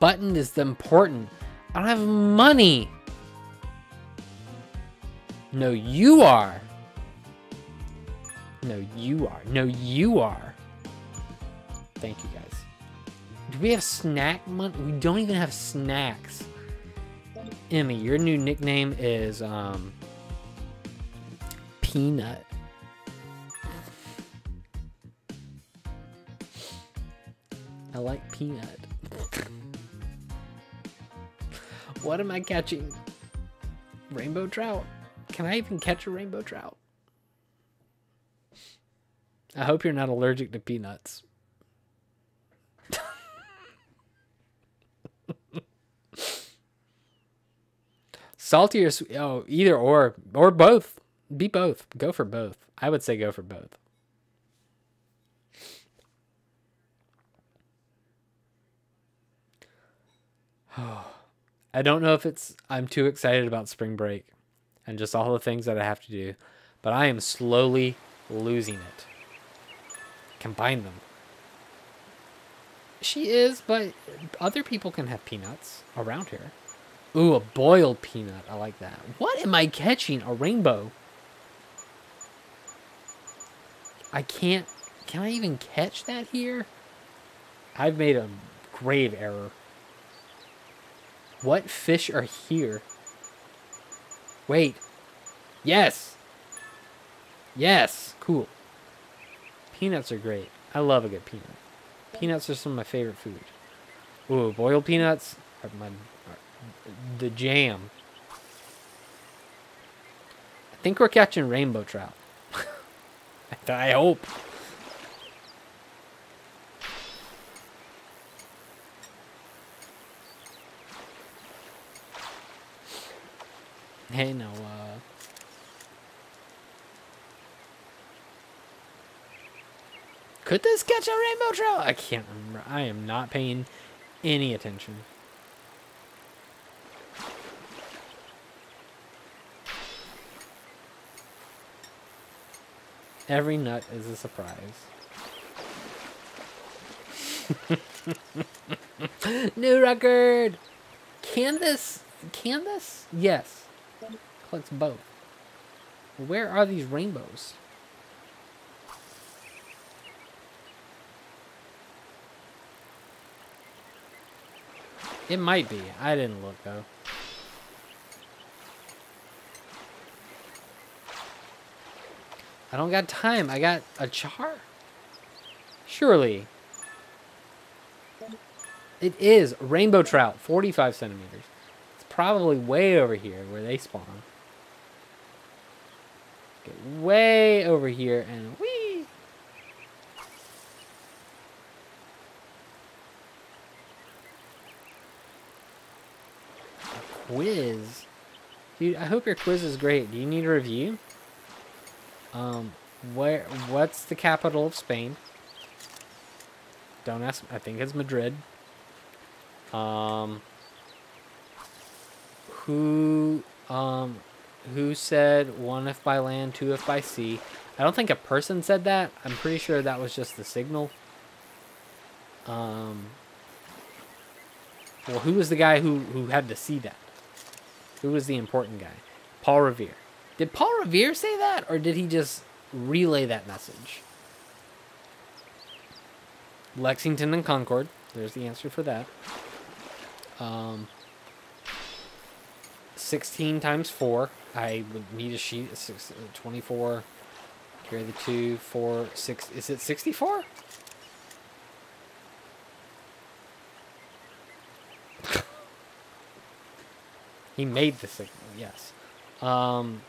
button is the important. I don't have money. No, you are. No, you are. No, you are. Thank you, guys. Do we have snack money? We don't even have snacks. Emmy, your new nickname is um, Peanut. I like peanut. What am I catching? Rainbow trout. Can I even catch a rainbow trout? I hope you're not allergic to peanuts. Salty or sweet? Oh, either or. Or both. Be both. Go for both. I would say go for both. I don't know if it's I'm too excited about spring break and just all the things that I have to do, but I am slowly losing it. Combine them. She is, but other people can have peanuts around here. Ooh, a boiled peanut. I like that. What am I catching? A rainbow. I can't... Can I even catch that here? I've made a grave error. What fish are here? Wait. Yes. Yes. Cool. Peanuts are great. I love a good peanut. Peanuts are some of my favorite food. Ooh, boiled peanuts are my are the jam. I think we're catching rainbow trout. I hope. Hey, Noah. Could this catch a rainbow trout? I can't remember. I am not paying any attention. Every nut is a surprise. New record! Can this... Can this? Yes. Collects both. Where are these rainbows? It might be. I didn't look though. I don't got time. I got a char. Surely. It is rainbow trout, 45 centimeters. Probably way over here where they spawn. Get way over here and whee! A quiz? Dude, I hope your quiz is great. Do you need a review? Um, where? What's the capital of Spain? Don't ask. I think it's Madrid. Um, who um, who said one if by land, two if by sea? I don't think a person said that. I'm pretty sure that was just the signal. Um, well, who was the guy who who had to see that? Who was the important guy? Paul Revere. Did Paul Revere say that, or did he just relay that message? Lexington and Concord. There's the answer for that. Um, 16 times 4. I would need a sheet. Six, 24. Carry the 2, 4, 6. Is it 64? he made the signal, yes. Um,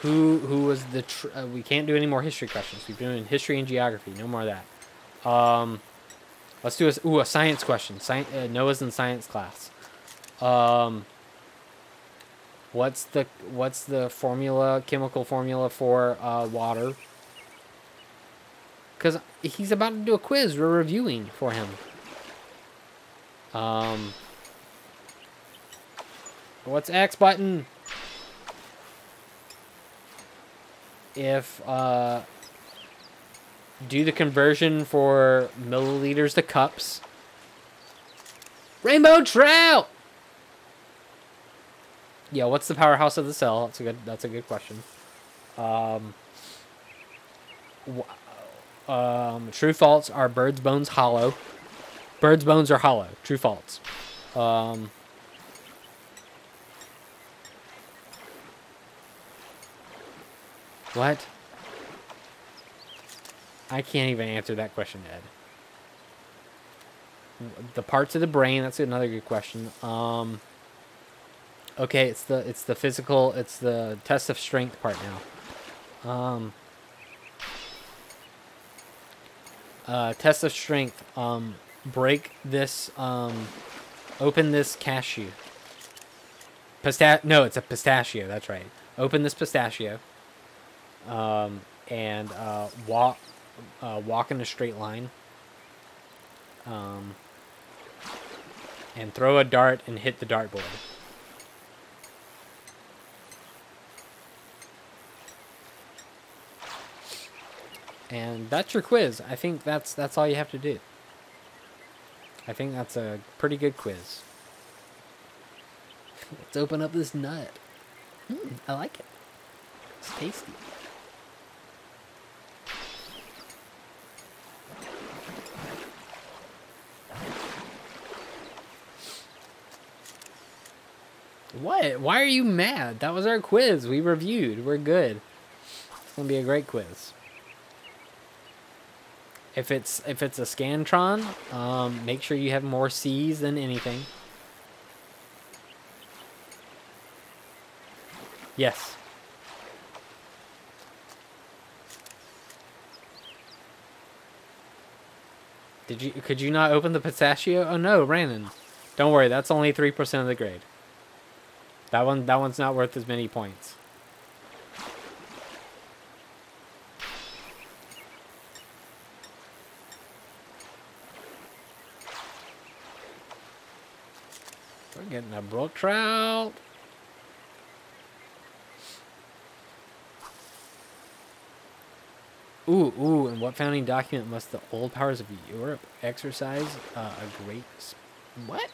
who who was the uh, we can't do any more history questions we've been doing history and geography no more of that um let's do a, ooh, a science question Sci uh, noah's in science class um what's the what's the formula chemical formula for uh, water because he's about to do a quiz we're reviewing for him um what's x button if uh, do the conversion for milliliters to cups. Rainbow trout. Yeah, what's the powerhouse of the cell? That's a good. That's a good question. Um, um, true false are birds' bones hollow. Birds' bones are hollow. True false. Um, what? I can't even answer that question, Ed. The parts of the brain. That's another good question. Um. Okay, it's the it's the physical. It's the test of strength part now. Um. Uh, test of strength. Um, break this. Um, open this cashew. Pista- No, it's a pistachio. That's right. Open this pistachio. Um, and uh, walk uh, walk in a straight line. Um, and throw a dart and hit the dartboard. And that's your quiz. I think that's that's all you have to do. I think that's a pretty good quiz. Let's open up this nut. Mm, I like it. It's tasty. What? Why are you mad? That was our quiz. We reviewed. We're good. It's gonna be a great quiz. If it's if it's a Scantron, um, make sure you have more C's than anything. Yes. Did you could you not open the pistachio? Oh no, Brandon. Don't worry, that's only three percent of the grade. That one that one's not worth as many points. Getting a brook trout. Ooh, ooh, and what founding document must the old powers of Europe exercise uh, a great... What?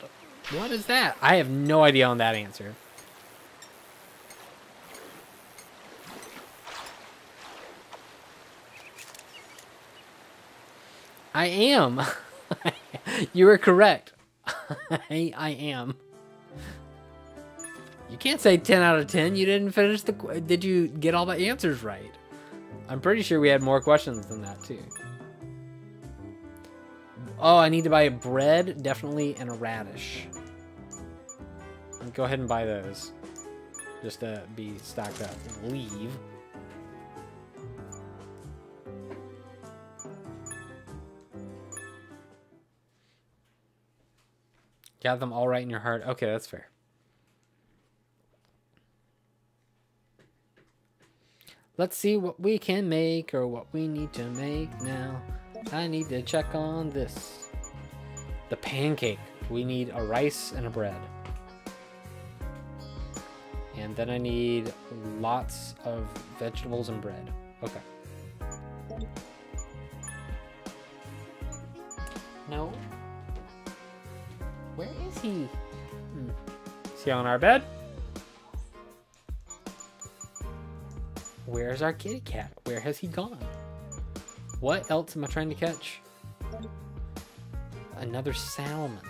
What is that? I have no idea on that answer. I am. you were correct. I, I am. You can't say 10 out of 10. You didn't finish the... Did you get all the answers right? I'm pretty sure we had more questions than that, too. Oh, I need to buy a bread, definitely, and a radish. Go ahead and buy those. Just to be stocked up. Leave. Got them all right in your heart. Okay, that's fair. Let's see what we can make or what we need to make now. I need to check on this. The pancake. We need a rice and a bread. And then I need lots of vegetables and bread. Okay. No, where is he? Hmm. Is he on our bed? Where's our kitty cat? Where has he gone? What else am I trying to catch? Another salmon.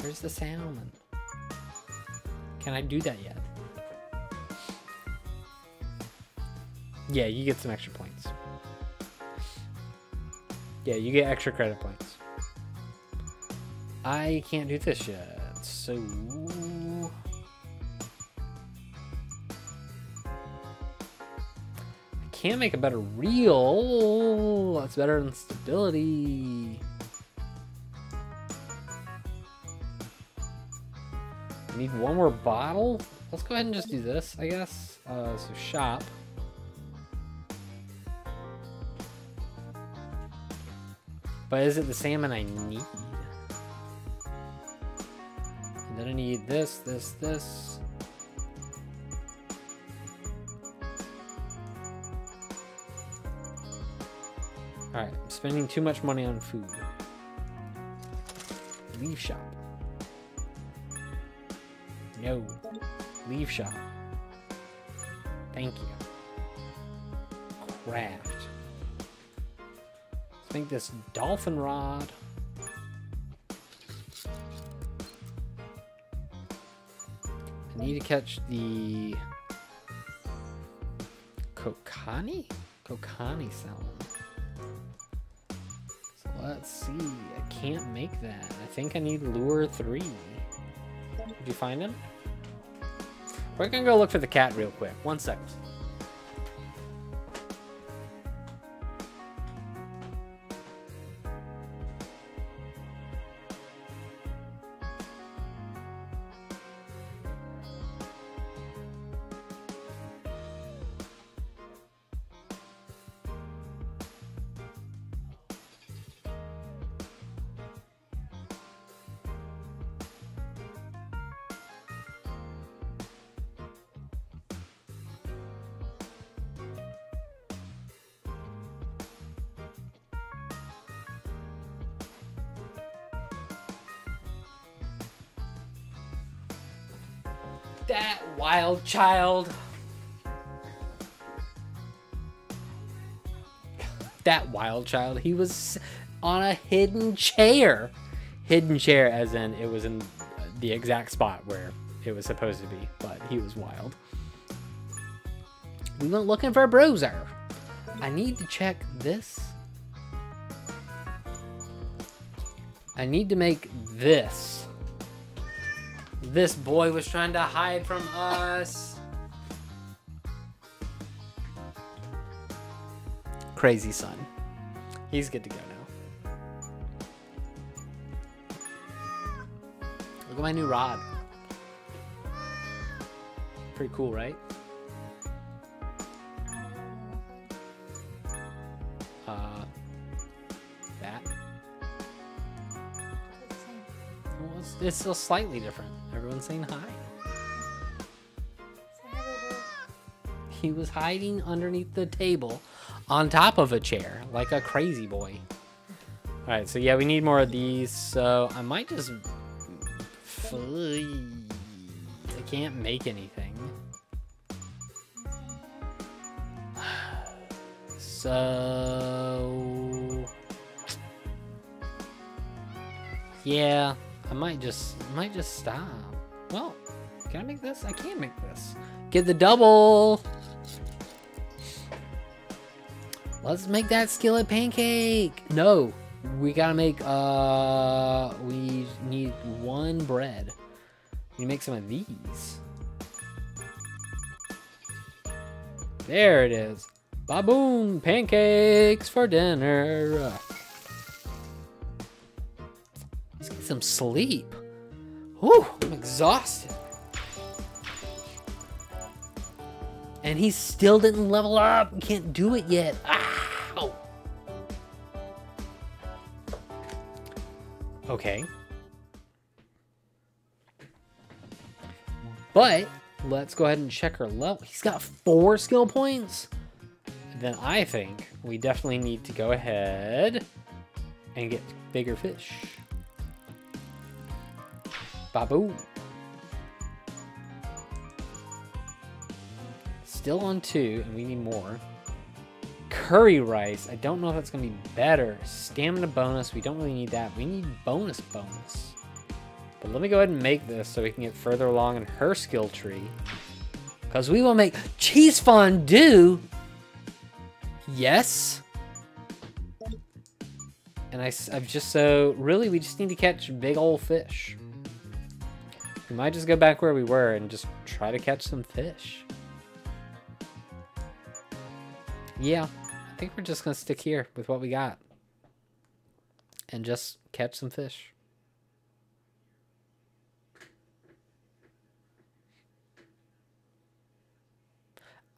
Where's the salmon? Can I do that yet? Yeah, you get some extra points. Yeah, you get extra credit points. I can't do this yet, so... I can't make a better reel. That's better than stability. I need one more bottle? Let's go ahead and just do this, I guess. Uh, so shop. But is it the salmon I need? need this, this, this. Alright, I'm spending too much money on food. Leave shop. No. Leave shop. Thank you. Craft. Let's make this dolphin rod. Need to catch the Kokanee? Kokanee salmon. So let's see. I can't make that. I think I need lure three. Did you find him? We're gonna go look for the cat real quick. One second. Wild child. He was on a hidden chair. Hidden chair, as in it was in the exact spot where it was supposed to be, but he was wild. We went looking for a bruiser. I need to check this. I need to make this. This boy was trying to hide from us. Crazy son. He's good to go now. Look at my new rod. Pretty cool, right? Uh, that. Well, it's, it's still slightly different. Everyone's saying hi. He was hiding underneath the table on top of a chair like a crazy boy. Alright, so yeah, we need more of these. So I might just... I can't make anything. So... Yeah, I might just might just stop. Well, can I make this? I can't make this. Get the double. Let's make that skillet pancake. No, we gotta make. Uh, we need one bread. We make some of these. There it is. Baboon pancakes for dinner. Let's get some sleep. Whew, I'm exhausted. And he still didn't level up. We can't do it yet. Ow! Okay. But let's go ahead and check her level. He's got four skill points. Then I think we definitely need to go ahead and get bigger fish. Babu. Still on two, and we need more. Curry rice. I don't know if that's going to be better. Stamina bonus. We don't really need that. We need bonus bonus. But let me go ahead and make this so we can get further along in her skill tree. Because we will make cheese fondue. Yes. And I, I've just so, really, we just need to catch big old fish. We might just go back where we were and just try to catch some fish. Yeah, think we're just going to stick here with what we got. And just catch some fish.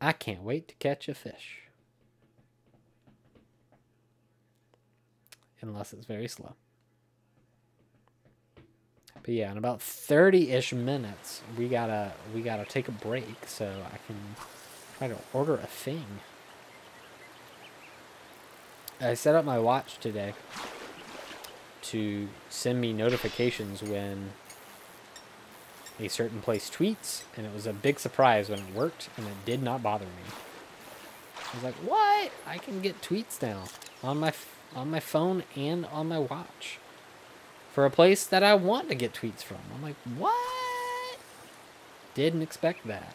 I can't wait to catch a fish. Unless it's very slow. But yeah, in about 30-ish minutes, we gotta we gotta take a break so I can try to order a thing. I set up my watch today to send me notifications when a certain place tweets, and it was a big surprise when it worked, and it did not bother me. I was like, "What? I can get tweets now on my on my phone and on my watch for a place that I want to get tweets from." I'm like, "What?" Didn't expect that.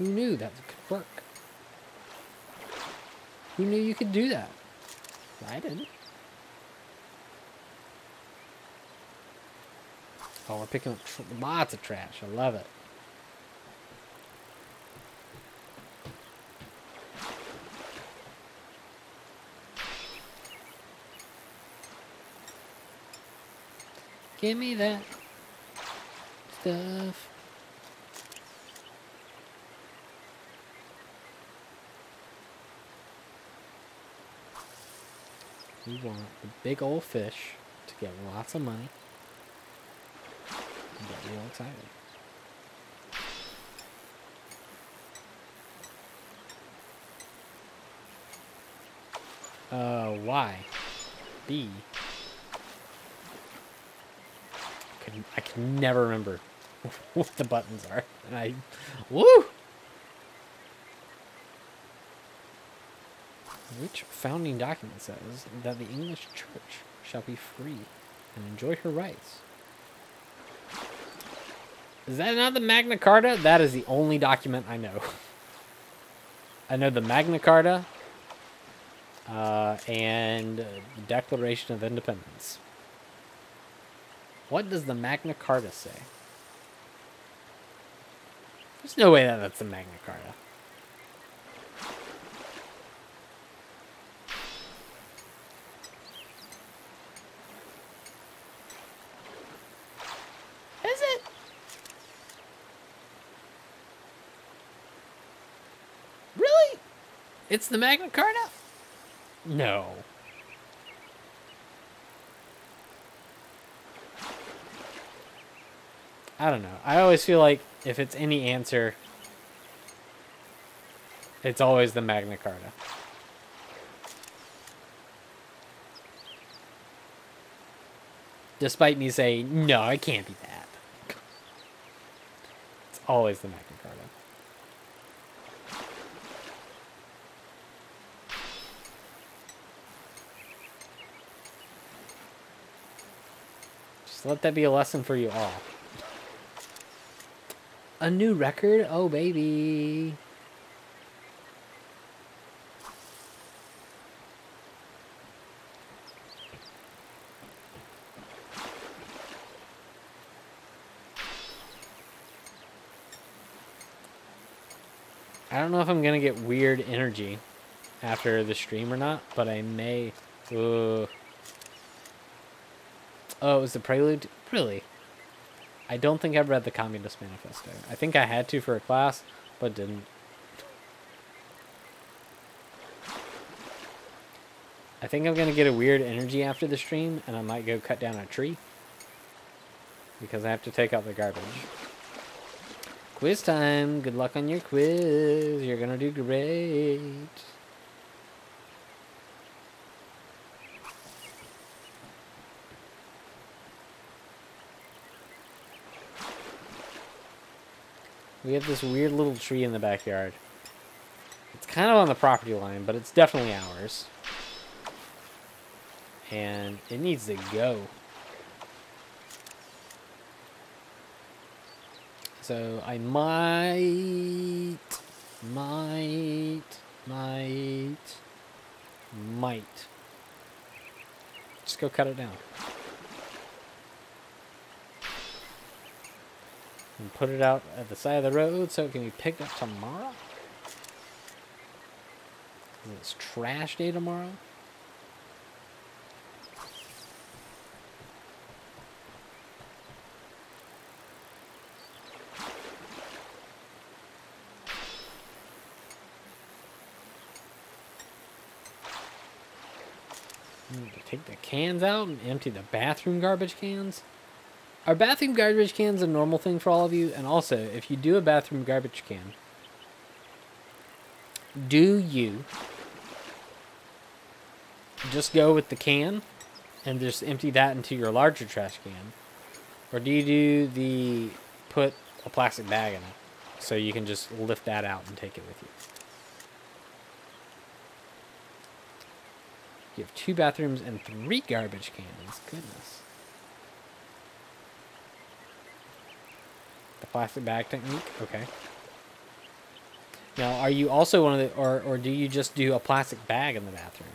Who knew that could work? Who knew you could do that? I didn't. Oh, we're picking up lots of trash. I love it. Give me that stuff. We want the big old fish to get lots of money and get real excited. Uh, Y. B. Could, I can never remember what the buttons are. And I, woo! Which founding document says that the English church shall be free and enjoy her rights? Is that not the Magna Carta? That is the only document I know. I know the Magna Carta uh, and the Declaration of Independence. What does the Magna Carta say? There's no way that that's the Magna Carta. Is it? Really? It's the Magna Carta? No. I don't know. I always feel like if it's any answer, it's always the Magna Carta. Despite me saying, no, it can't be that. It's always the Magna Carta. Let that be a lesson for you all. A new record? Oh, baby. I don't know if I'm going to get weird energy after the stream or not, but I may. Ugh. Oh, it was the prelude? Really? I don't think I've read the Communist Manifesto. I think I had to for a class, but didn't. I think I'm going to get a weird energy after the stream, and I might go cut down a tree. Because I have to take out the garbage. Quiz time. Good luck on your quiz. You're going to do great. We have this weird little tree in the backyard. It's kind of on the property line, but it's definitely ours. And it needs to go. So I might, might, might, might just go cut it down. And put it out at the side of the road so it can be picked up tomorrow. It's trash day tomorrow. Take the cans out and empty the bathroom garbage cans. Are bathroom garbage cans a normal thing for all of you? And also, if you do a bathroom garbage can, do you just go with the can and just empty that into your larger trash can? Or do you do the put a plastic bag in it so you can just lift that out and take it with you? You have two bathrooms and three garbage cans. Goodness. Plastic bag technique? Okay. Now, are you also one of the, or, or do you just do a plastic bag in the bathroom?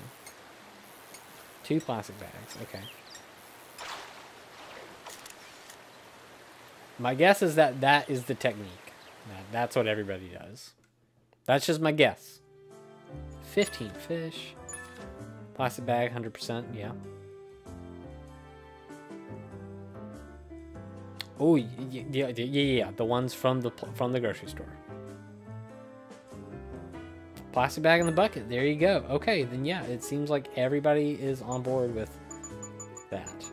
Two plastic bags, okay. My guess is that that is the technique. That's what everybody does. That's just my guess. 15 fish. Plastic bag, 100%, yeah. Oh, yeah, yeah, yeah, yeah, the ones from the from the grocery store. Plastic bag in the bucket. There you go. Okay, then yeah, it seems like everybody is on board with that.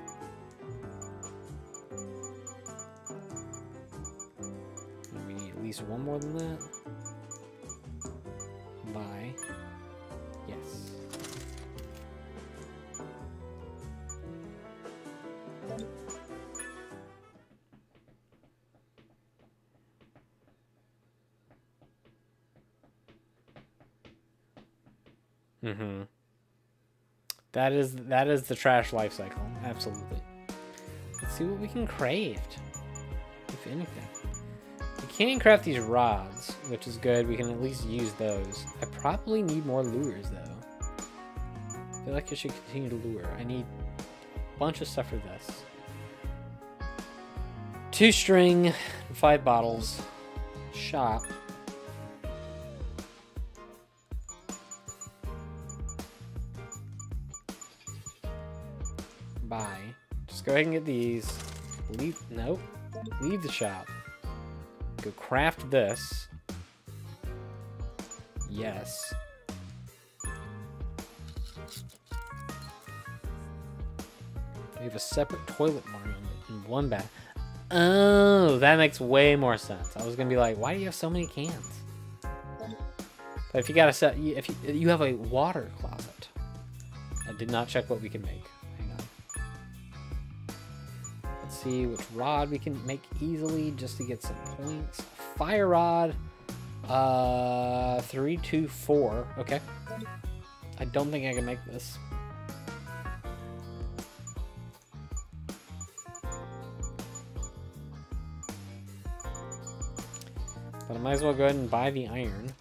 We need at least one more than that. That is that is the trash life cycle. Absolutely. Let's see what we can craft. If anything. We can craft these rods, which is good. We can at least use those. I probably need more lures though. I feel like I should continue to lure. I need a bunch of stuff for this. Two string, five bottles, shop. Go ahead and get these. Leave, nope. Leave the shop. Go craft this. Yes. We have a separate toilet room in one bath. Oh, that makes way more sense. I was gonna be like, why do you have so many cans? But if you got a set, if you, you have a water closet, I did not check what we can make. See which rod we can make easily just to get some points. Fire rod, uh, three, two, four. Okay. I don't think I can make this. But I might as well go ahead and buy the iron.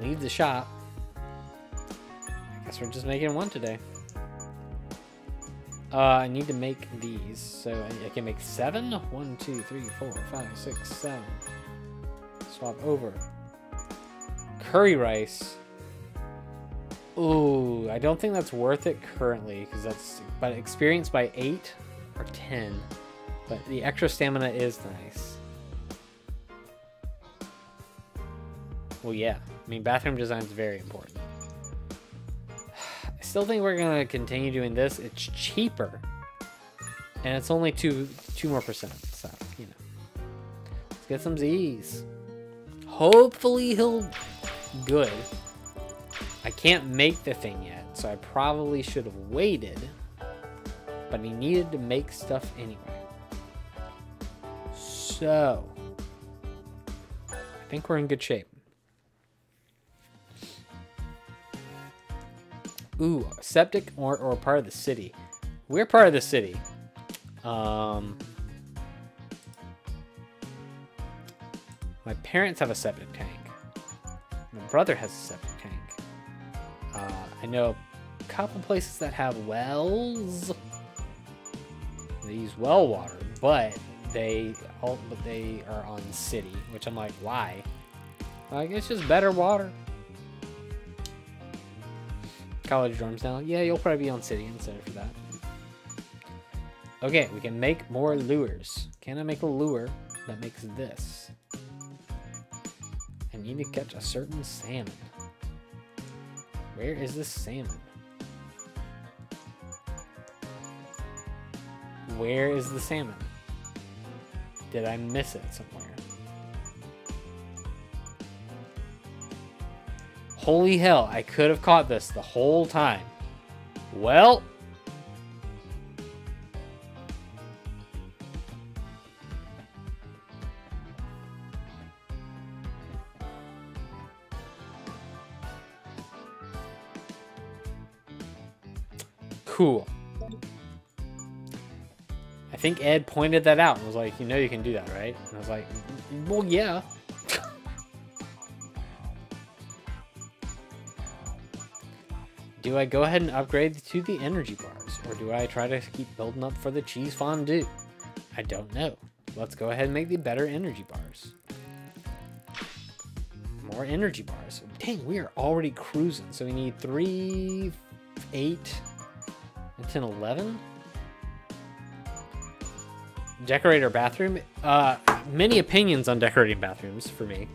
Leave the shop. I guess we're just making one today. Uh, I need to make these, so I, can make seven? One, two, three, four, five, six, seven. Swap over. Curry rice. Ooh, I don't think that's worth it currently, because that's, but experience by eight or ten. But the extra stamina is nice. Well, yeah. I mean, bathroom design is very important. Still think we're gonna continue doing this. It's cheaper, and it's only two two more percent. So you know, let's get some Z's. Hopefully he'll good. I can't make the thing yet, so I probably should have waited. But he needed to make stuff anyway. So I think we're in good shape. Ooh, septic or, or part of the city. We're part of the city. Um, my parents have a septic tank. My brother has a septic tank. Uh, I know a couple places that have wells. They use well water, but they all but they are on the city, which I'm like, why? Like it's just better water college dorms now. Yeah, you'll probably be on city instead for that. Okay, we can make more lures. Can I make a lure that makes this? I need to catch a certain salmon. Where is this salmon? Where is the salmon? Did I miss it somewhere? Holy hell, I could have caught this the whole time. Well, cool. I think Ed pointed that out and was like, you know you can do that, right? And I was like, mm, mm, well, yeah. Do I go ahead and upgrade to the energy bars? Or do I try to keep building up for the cheese fondue? I don't know. Let's go ahead and make the better energy bars. More energy bars. Dang, we are already cruising. So we need three, eight, and 10, 11? Decorate our bathroom? Uh, many opinions on decorating bathrooms for me.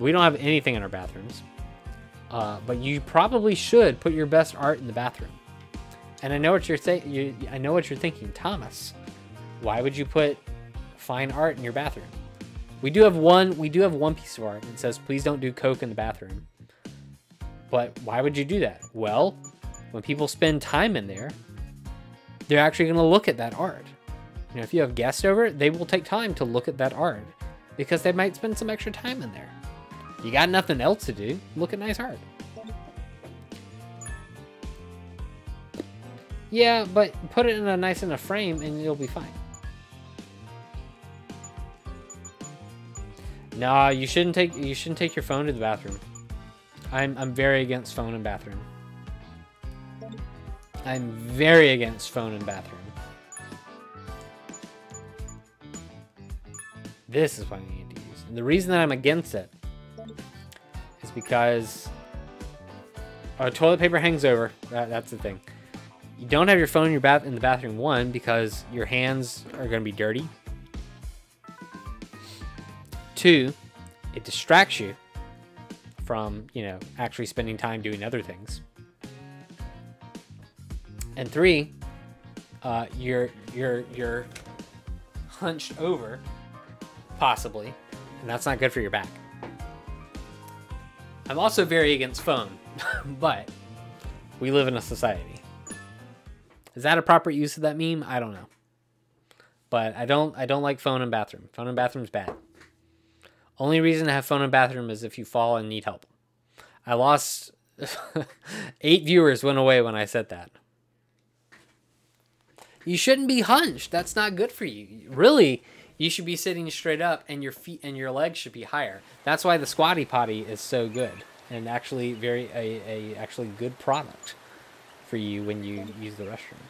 We don't have anything in our bathrooms. Uh, but you probably should put your best art in the bathroom. And I know what you're saying. You, I know what you're thinking, Thomas. Why would you put fine art in your bathroom? We do have one. We do have one piece of art that says, "Please don't do coke in the bathroom." But why would you do that? Well, when people spend time in there, they're actually going to look at that art. You know, if you have guests over, they will take time to look at that art because they might spend some extra time in there. You got nothing else to do, look at nice art. Yeah, but put it in a nice in a frame and you'll be fine. Nah, you shouldn't take you shouldn't take your phone to the bathroom. I'm I'm very against phone in bathroom. I'm very against phone in bathroom. This is what I need to use. And the reason that I'm against it because uh, toilet paper hangs over. That, that's the thing. You don't have your phone in your bath in the bathroom one because your hands are going to be dirty. Two, it distracts you from, you know, actually spending time doing other things. And three, uh, you're you're you're hunched over, possibly, and that's not good for your back. I'm also very against phone, but we live in a society. Is that a proper use of that meme? I don't know. But I don't I don't like phone in bathroom. Phone in bathroom's bad. Only reason to have phone in bathroom is if you fall and need help. I lost eight viewers went away when I said that. You shouldn't be hunched. That's not good for you. Really, you should be sitting straight up and your feet and your legs should be higher. That's why the squatty potty is so good and actually very a, a actually good product for you when you use the restroom.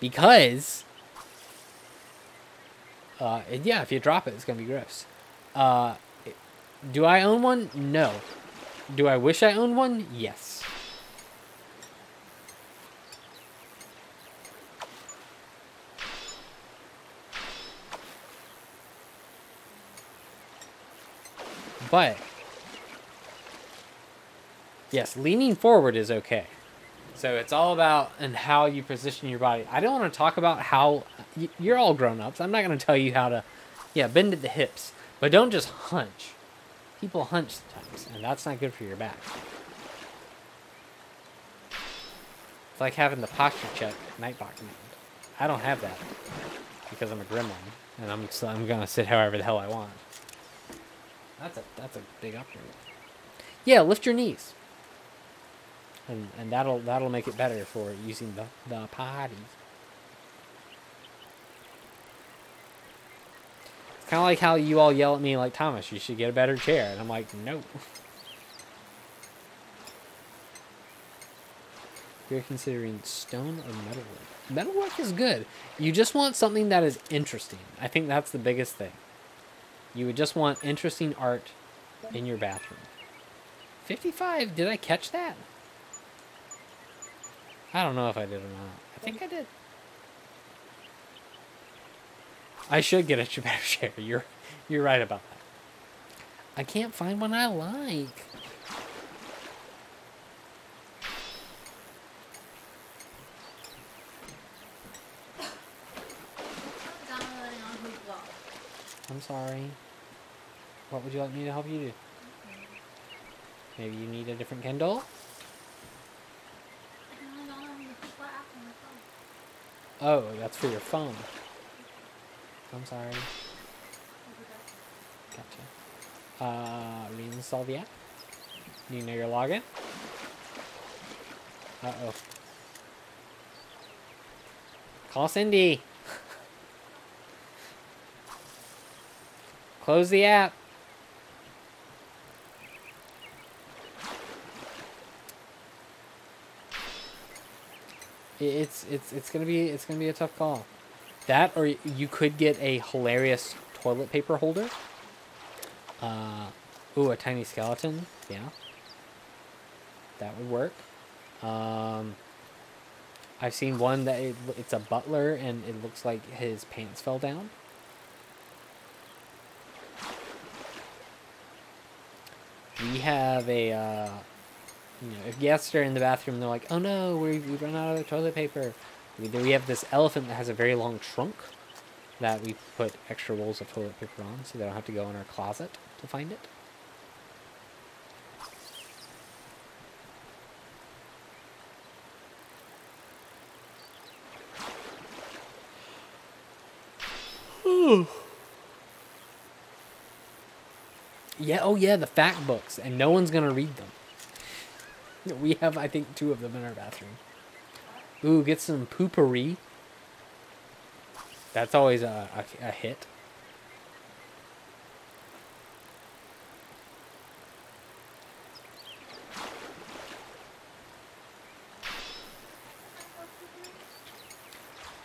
Because uh, yeah, if you drop it, it's gonna be gross. Uh, do I own one? No. Do I wish I owned one? Yes. But, yes, leaning forward is okay. So it's all about and how you position your body. I don't want to talk about how you're all grown ups. I'm not going to tell you how to, yeah, bend at the hips, but don't just hunch. People hunch sometimes, and that's not good for your back. It's like having the posture check Nightbot command. I don't have that because I'm a gremlin, and I'm so I'm gonna sit however the hell I want. That's a that's a big upgrade. Yeah, lift your knees. And and that'll that'll make it better for using the the potty. It's kind of like how you all yell at me like Thomas, you should get a better chair, and I'm like, nope. You're considering stone or metalwork. Metalwork is good. You just want something that is interesting. I think that's the biggest thing. You would just want interesting art in your bathroom. 55, did I catch that? I don't know if I did or not. I think I did. I should get a better share. You're, you're right about that. I can't find one I like. I'm sorry. What would you like me to help you do? Maybe you need a different Kindle? Oh, that's for your phone. I'm sorry. Gotcha. Uh, reinstall the app. You know your login? Uh-oh. Call Cindy. Close the app. It's it's it's gonna be it's gonna be a tough call. That or you could get a hilarious toilet paper holder. Uh, ooh, a tiny skeleton. Yeah, that would work. Um, I've seen one that it, it's a butler and it looks like his pants fell down. We have a, uh, you know, if guests are in the bathroom, they're like, "Oh no, we we run out of toilet paper." We, we have this elephant that has a very long trunk that we put extra rolls of toilet paper on, so they don't have to go in our closet to find it. Yeah, oh yeah, the fact books, and no one's gonna read them. We have, I think, two of them in our bathroom. Ooh, get some Poo-Pourri. That's always a, a, a hit.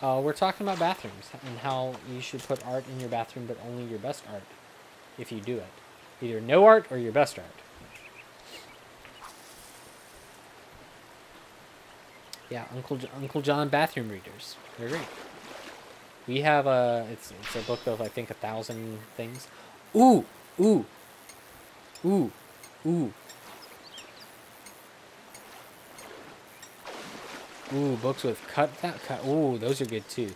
Uh, we're talking about bathrooms and how you should put art in your bathroom, but only your best art if you do it. Either no art or your best art. Yeah, Uncle Uncle John bathroom readers. They're great. We have a it's it's a book of I think a thousand things. Ooh, ooh, ooh, ooh. Ooh, books with cut that cut. Ooh, those are good too.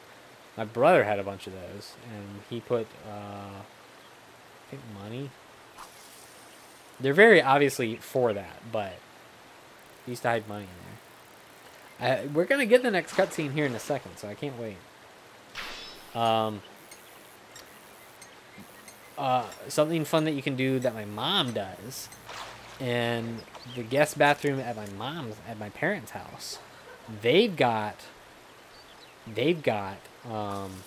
My brother had a bunch of those, and he put uh, I think money. They're very obviously for that, but he used to hide money in there. Uh, we're gonna get the next cutscene here in a second, so I can't wait. Um, uh, something fun that you can do that my mom does, and the guest bathroom at my mom's at my parents' house, they've got, they've got um,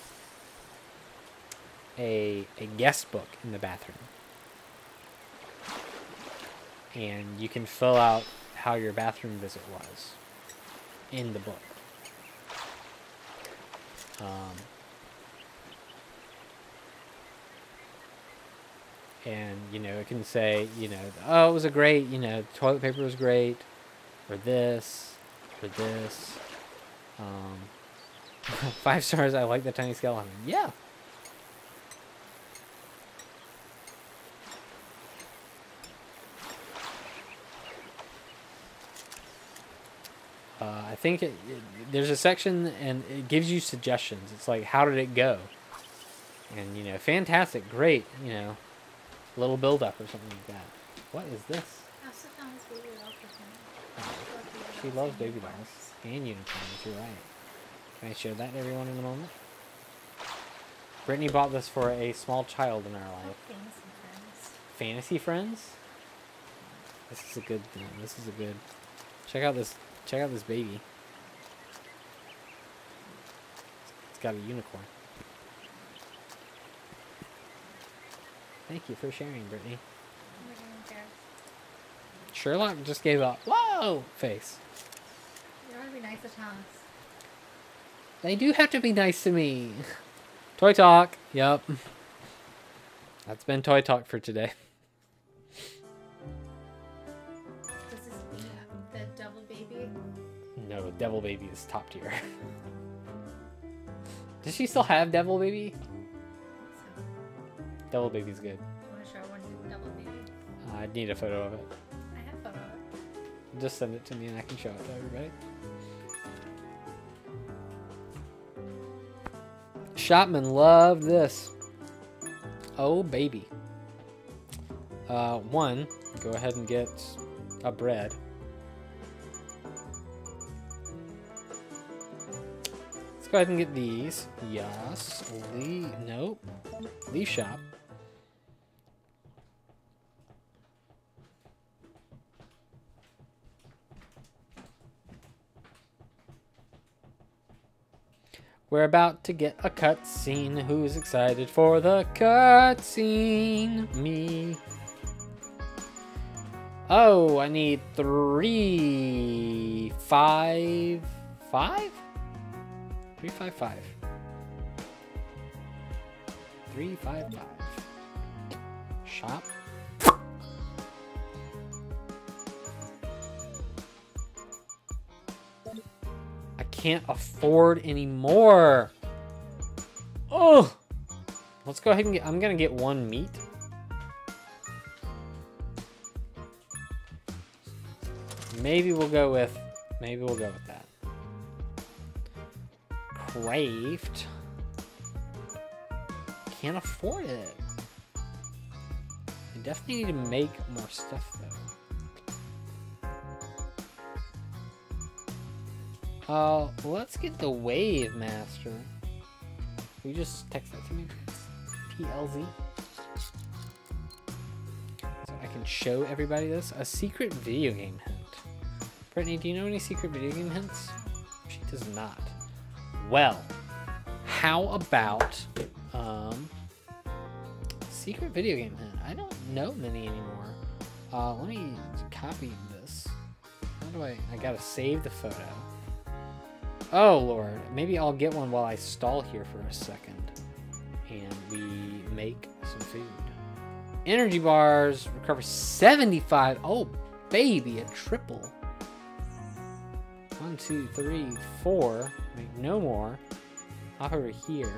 a a guest book in the bathroom, and you can fill out how your bathroom visit was in the book. Um, and you know, it can say, you know, oh, it was a great, you know, toilet paper was great, or this, or this. Um, five stars. I like the tiny skeleton. Yeah. Think it, it, there's a section and it gives you suggestions. It's like, how did it go? And you know, fantastic, great. You know, little build up or something like that. What is this? Oh, she loves baby dolls and unicorns. You're right. Can I show that to everyone in a moment? Brittany bought this for a small child in our life. Fantasy friends. Fantasy friends. This is a good thing. This is a good. Check out this Check out this baby. It's got a unicorn. Thank you for sharing, Brittany. Sherlock just gave a whoa face. You want to be nice to Thomas. They do have to be nice to me. Toy talk. Yep. That's been toy talk for today. This is the devil baby. no, Devil Baby is top tier. Does she still have Devil Baby? So, Devil Baby's good. you want to show one Devil Baby? Uh, I need a photo of it. I have a photo of it. Just send it to me and I can show it to everybody. Shopman love this. Oh, baby. Uh, one, go ahead and get a bread. Let's go ahead and get these. Yes. Leaf. Nope. Leaf shop. We're about to get a cutscene. Who's excited for the cutscene? Me. Oh, I need three, five, five? Three, five, five. Three, five, five. Shop. I can't afford any more. Oh, let's go ahead and get. I'm gonna get one meat. Maybe we'll go with. Maybe we'll go with that. Craved. Can't afford it. I definitely need to make more stuff though. Uh, let's get the Wave Master. Will you just text that to me, please? PLZ. So I can show everybody this. A secret video game hint. Brittany, do you know any secret video game hints? She does not. Well, how about um, secret video game hint? I don't know many anymore. Uh, let me copy this. How do I? I gotta save the photo. Oh lord, maybe I'll get one while I stall here for a second, and we make some food. Energy bars recover 75. Oh baby, a triple. One, two, three, four. Make no more. Hop over here.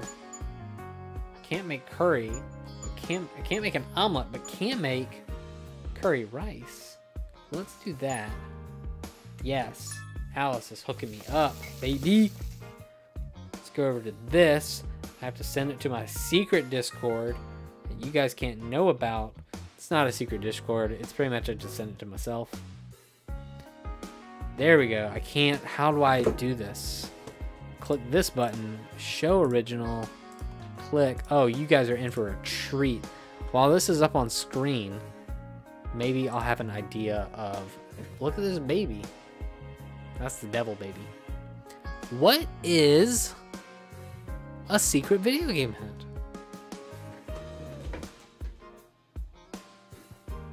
Can't make curry. Can't I can't make an omelet, but can make curry rice. Let's do that. Yes. Alice is hooking me up, baby. Let's go over to this. I have to send it to my secret Discord that you guys can't know about. It's not a secret Discord. It's pretty much I just send it to myself. There we go. I can't. How do I do this? Click this button. Show original. Click. Oh, you guys are in for a treat. While this is up on screen, maybe I'll have an idea of. Look at this baby. That's the devil baby. What is a secret video game hint?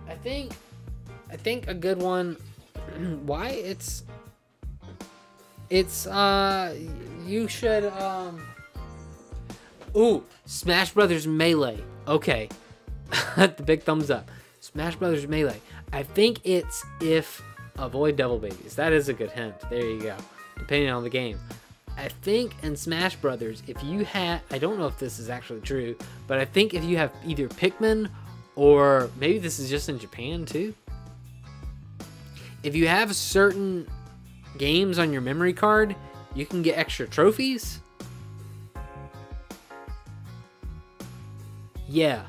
I think I think a good one why it's it's uh you should um Ooh, Smash Brothers Melee. Okay. the big thumbs up. Smash Brothers Melee. I think it's if avoid devil babies. That is a good hint. There you go. Depending on the game. I think in Smash Brothers, if you have, I don't know if this is actually true, but I think if you have either Pikmin or maybe this is just in Japan too. If you have certain games on your memory card, you can get extra trophies. Yeah.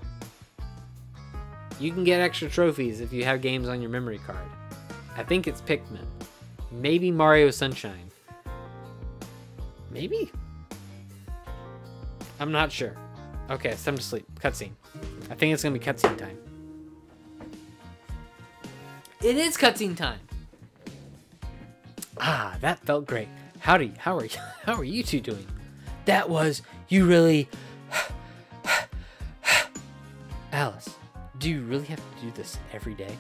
You can get extra trophies if you have games on your memory card. I think it's Pikmin. Maybe Mario Sunshine. Maybe? I'm not sure. Okay, it's time to sleep. Cutscene. I think it's gonna be cutscene time. It is cutscene time. Ah, that felt great. Howdy, how are you? How are you two doing? That was you really. Alice, do you really have to do this every day?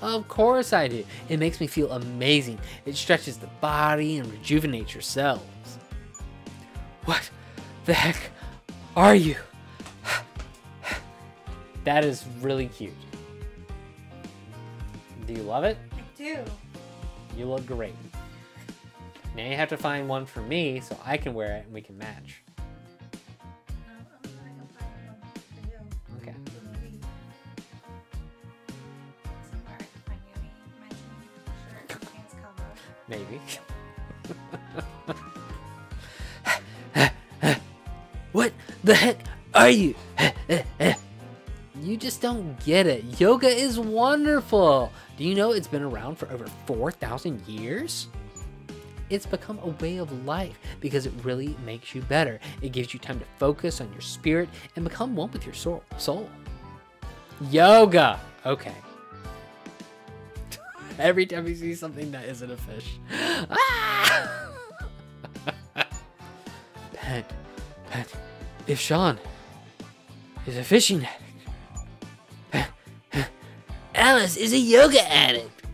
Of course I do. It makes me feel amazing. It stretches the body and rejuvenates your cells. What the heck are you? that is really cute. Do you love it? I do. You look great. Now you have to find one for me so I can wear it and we can match. Okay. Maybe. what the heck are you? just don't get it. Yoga is wonderful. Do you know it's been around for over 4,000 years? It's become a way of life because it really makes you better. It gives you time to focus on your spirit and become one with your soul. Yoga. Okay. Every time you see something that isn't a fish. Ah! Pet, pet, if Sean is a fishing addict, Alice is a yoga addict.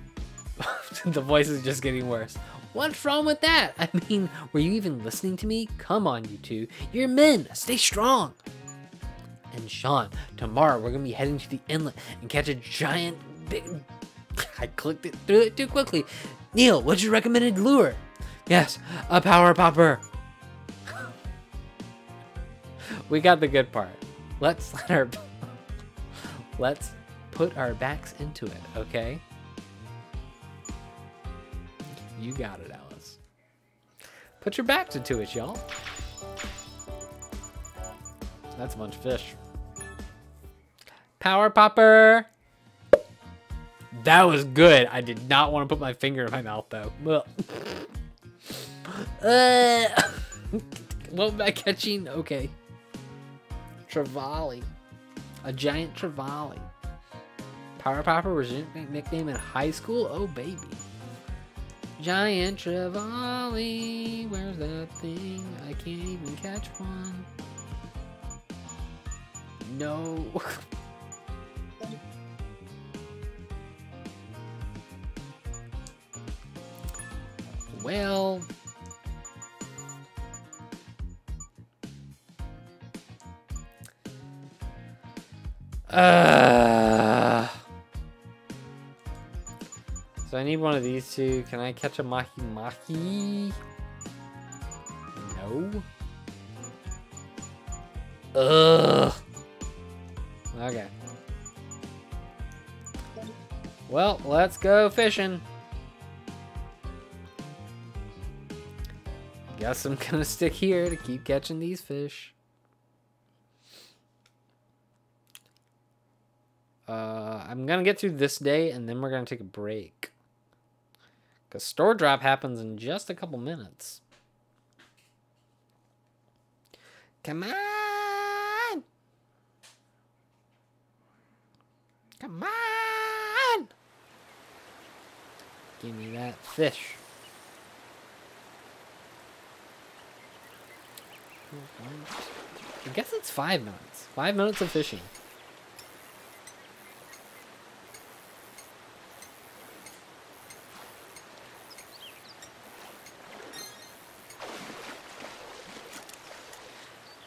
the voice is just getting worse. What's wrong with that? I mean, were you even listening to me? Come on, you two. You're men. Stay strong. And Sean, tomorrow we're gonna be heading to the inlet and catch a giant big. I clicked it through it too quickly. Neil, what's your recommended lure? Yes, a power popper. we got the good part. Let's let our let's put our backs into it, okay? You got it, Alice. Put your backs into it, y'all. That's a bunch of fish. Power popper. That was good. I did not want to put my finger in my mouth though. uh, what am I catching? Okay. Trevally. A giant trevally. Power Popper was your nickname in high school? Oh, baby. Giant trevally. Where's that thing? I can't even catch one. No. well. Uh, so I need one of these two. Can I catch a Mahi Mahi? No. Ugh. Okay. Well, let's go fishing. Guess I'm gonna stick here to keep catching these fish. Uh, I'm gonna get through this day and then we're gonna take a break. Because store drop happens in just a couple minutes. Come on! Come on! Give me that fish. I guess it's five minutes. Five minutes of fishing.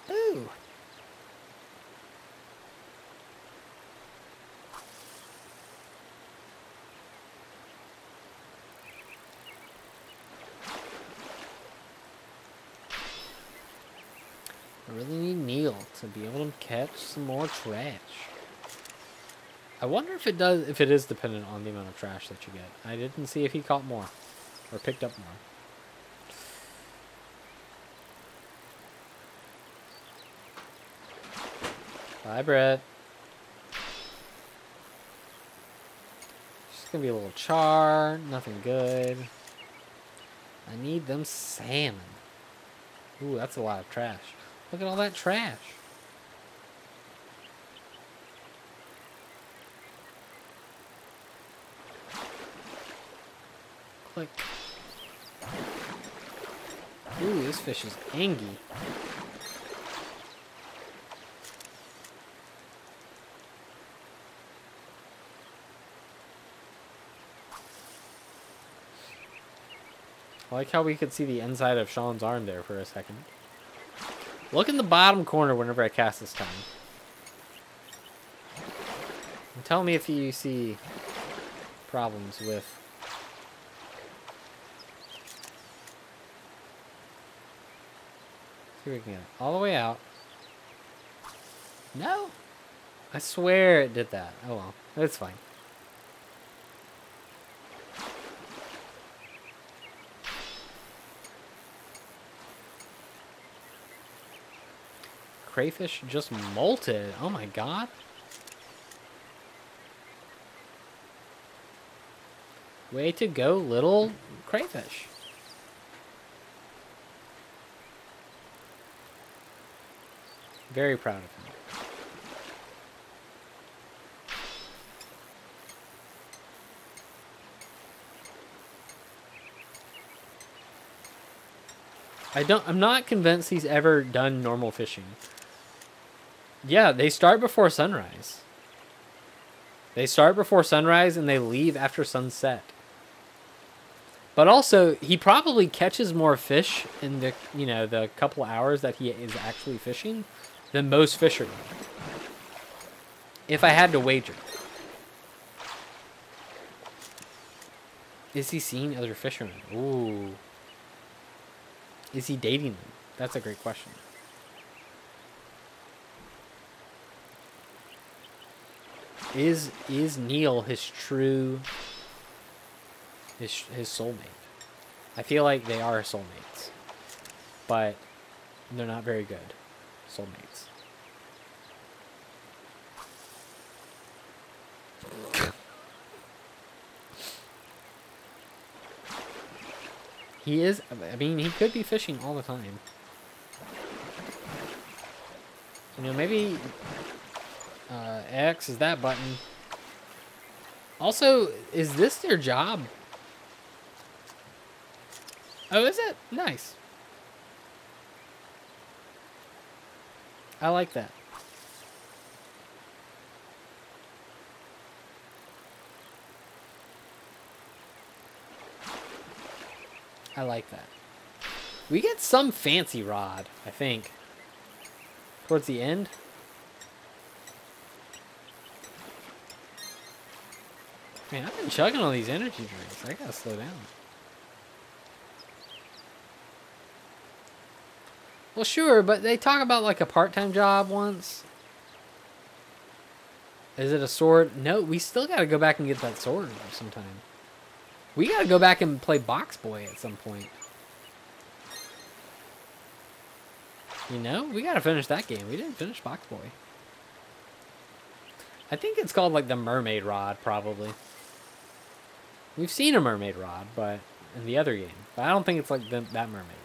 Ooh. I really need Neil to be able to catch some more trash. I wonder if it does if it is dependent on the amount of trash that you get. I didn't see if he caught more or picked up more. Bye, Brett. Just gonna be a little char, nothing good. I need them salmon. Ooh, that's a lot of trash. Look at all that trash. Ooh, this fish is angy. I like how we could see the inside of Sean's arm there for a second. Look in the bottom corner whenever I cast this time. And tell me if you see problems with... If we all the way out. No? I swear it did that. Oh well, it's fine. crayfish just molted. Oh my god. Way to go, little crayfish. Very proud of him. I don't I'm not convinced he's ever done normal fishing. Yeah, they start before sunrise. They start before sunrise and they leave after sunset. But also, he probably catches more fish in the, you know, the couple hours that he is actually fishing than most fishermen. If I had to wager. Is he seeing other fishermen? Ooh. Is he dating them? That's a great question. Is is Neil his true his his soulmate? I feel like they are soulmates, but they're not very good soulmates. he is. I mean, he could be fishing all the time. You know, maybe uh, X is that button. Also, is this their job? Oh, is it? Nice. I like that. I like that. We get some fancy rod, I think. Towards the end. Man, I've been chugging all these energy drinks. I gotta slow down. Well, sure, but they talk about like a part-time job once. Is it a sword? No, we still gotta go back and get that sword sometime. We gotta go back and play Box Boy at some point. You know, we gotta finish that game. We didn't finish Box Boy. I think it's called like the Mermaid Rod, probably. We've seen a Mermaid Rod, but in the other game. But I don't think it's like the, that Mermaid Rod.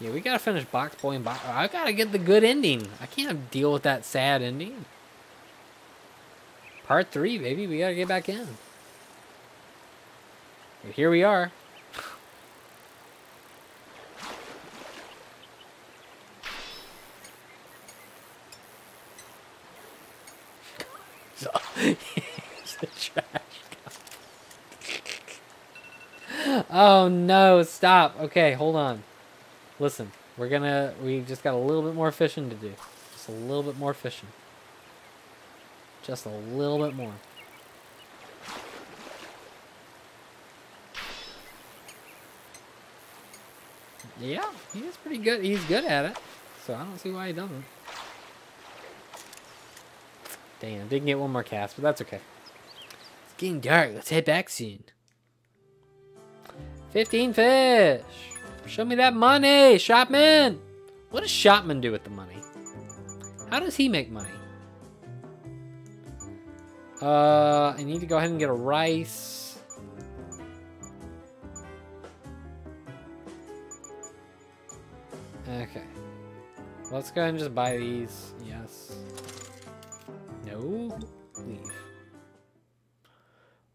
Yeah, we gotta finish Box Boy and Box. I gotta get the good ending. I can't deal with that sad ending. Part three, baby. We gotta get back in. But here we are. oh no, stop. Okay, hold on. Listen, we're gonna, we just got a little bit more fishing to do. Just a little bit more fishing. Just a little bit more. Yeah, he's pretty good. He's good at it. So I don't see why he doesn't. Damn, didn't get one more cast, but that's okay. It's getting dark. Let's head back soon. 15 fish. Show me that money, Shopman. What does Shopman do with the money? How does he make money? Uh, I need to go ahead and get a rice. Okay. Let's go ahead and just buy these. Yes. No. Leave.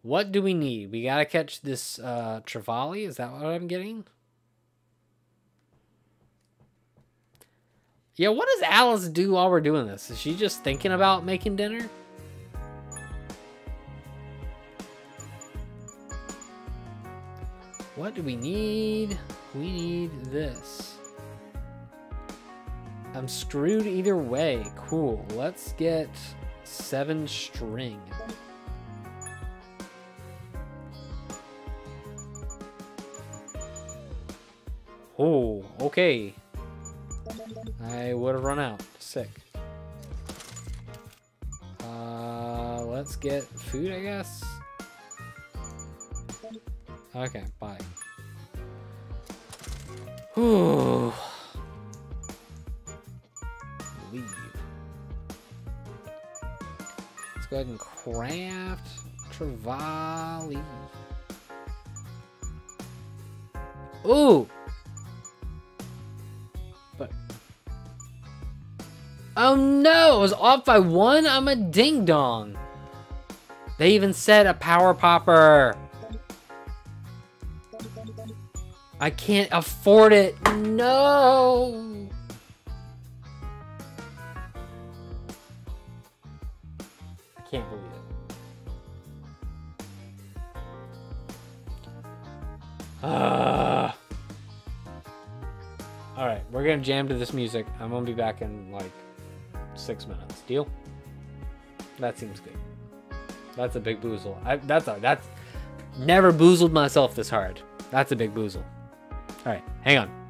What do we need? We gotta catch this uh, Trevally. Is that what I'm getting? Yeah, what does Alice do while we're doing this? Is she just thinking about making dinner? What do we need? We need this. I'm screwed either way. Cool. Let's get seven string. Oh, okay. I would have run out. Sick. Uh, let's get food, I guess. Okay, bye. Whew. Leave. Let's go ahead and craft Trevally. Ooh! Oh no! I was off by one? I'm a ding dong. They even said a power popper. I can't afford it. No. I can't believe it. Ah. All right, we're gonna jam to this music. I'm gonna be back in like six minutes. Deal? That seems good. That's a big boozle. I, that's a, that's never boozled myself this hard. That's a big boozle. All right, hang on.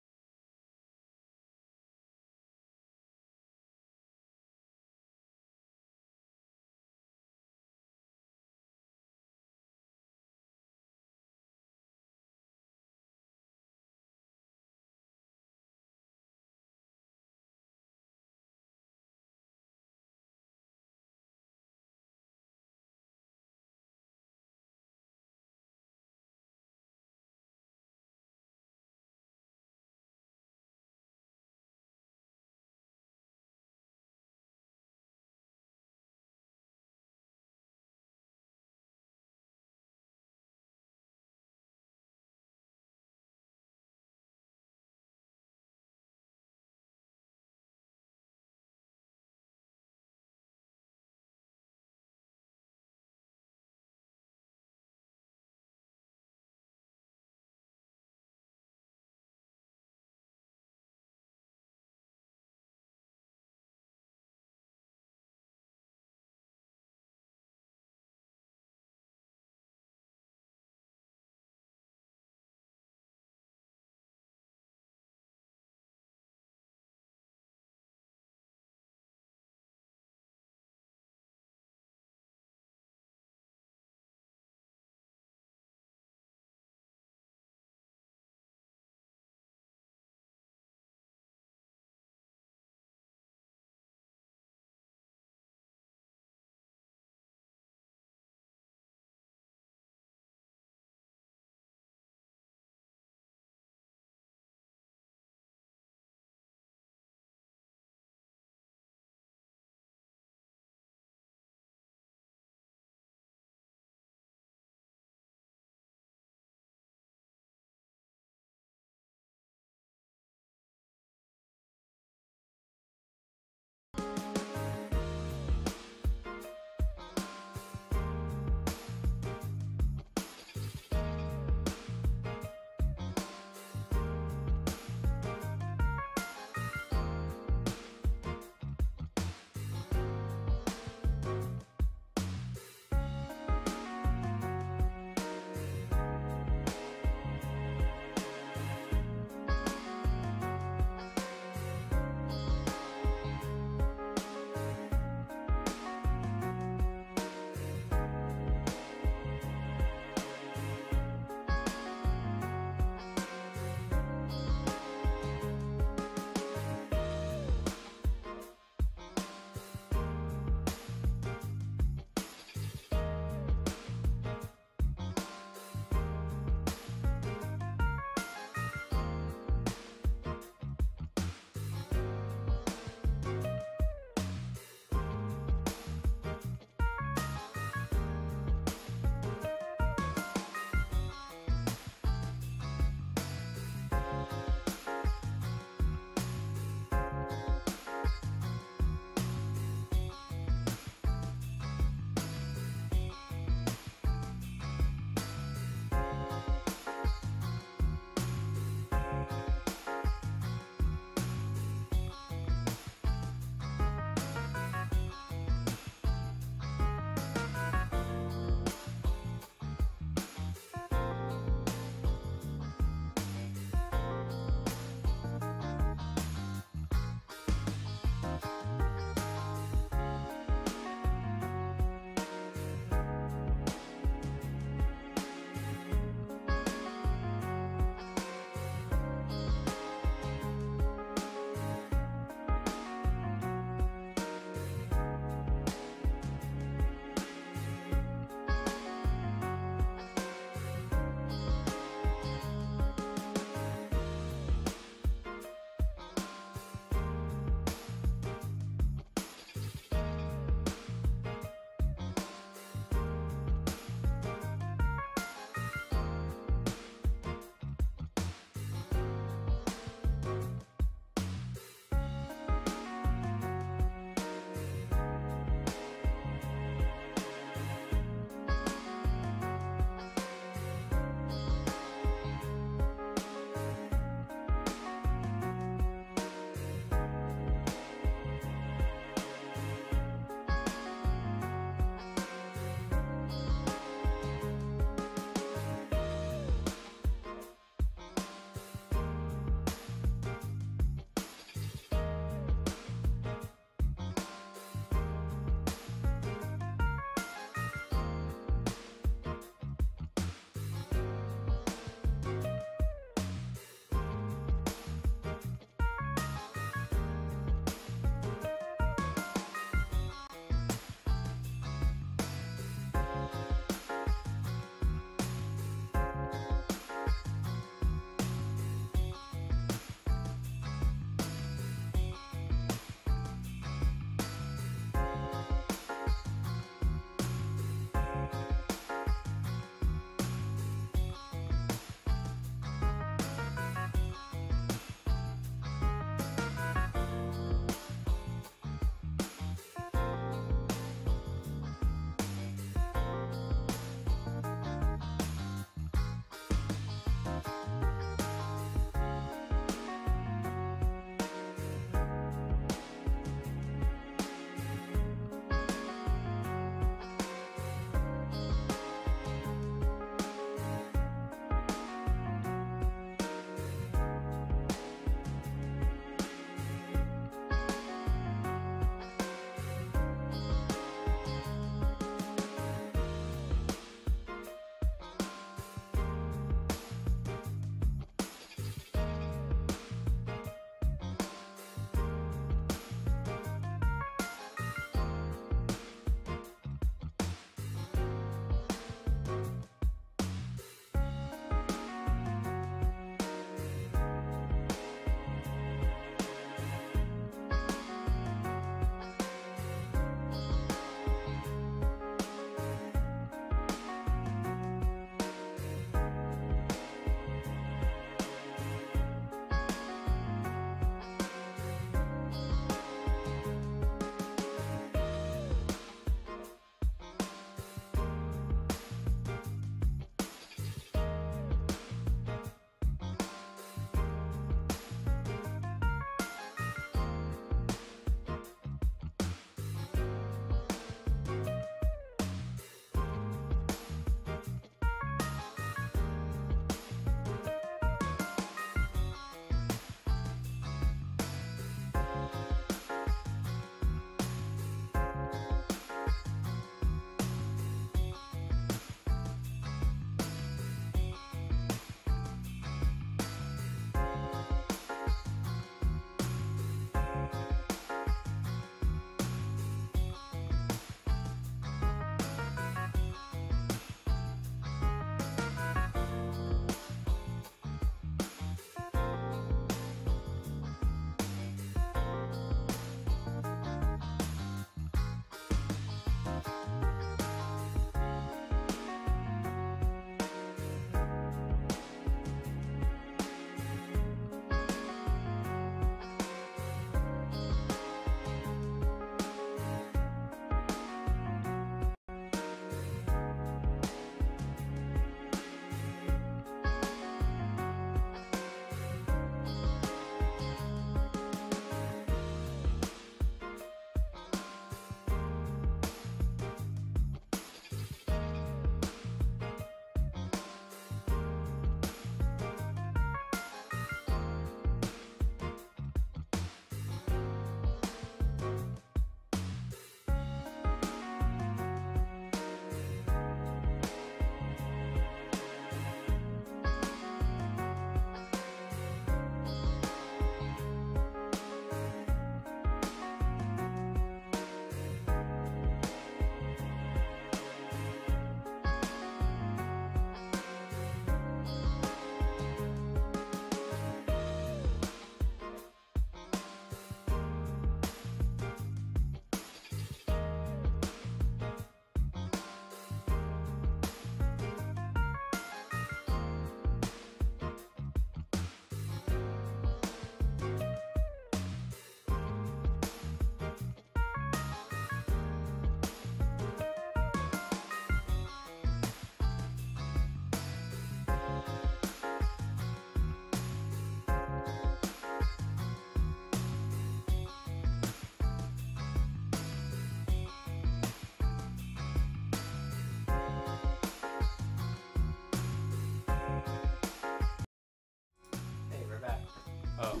Oh.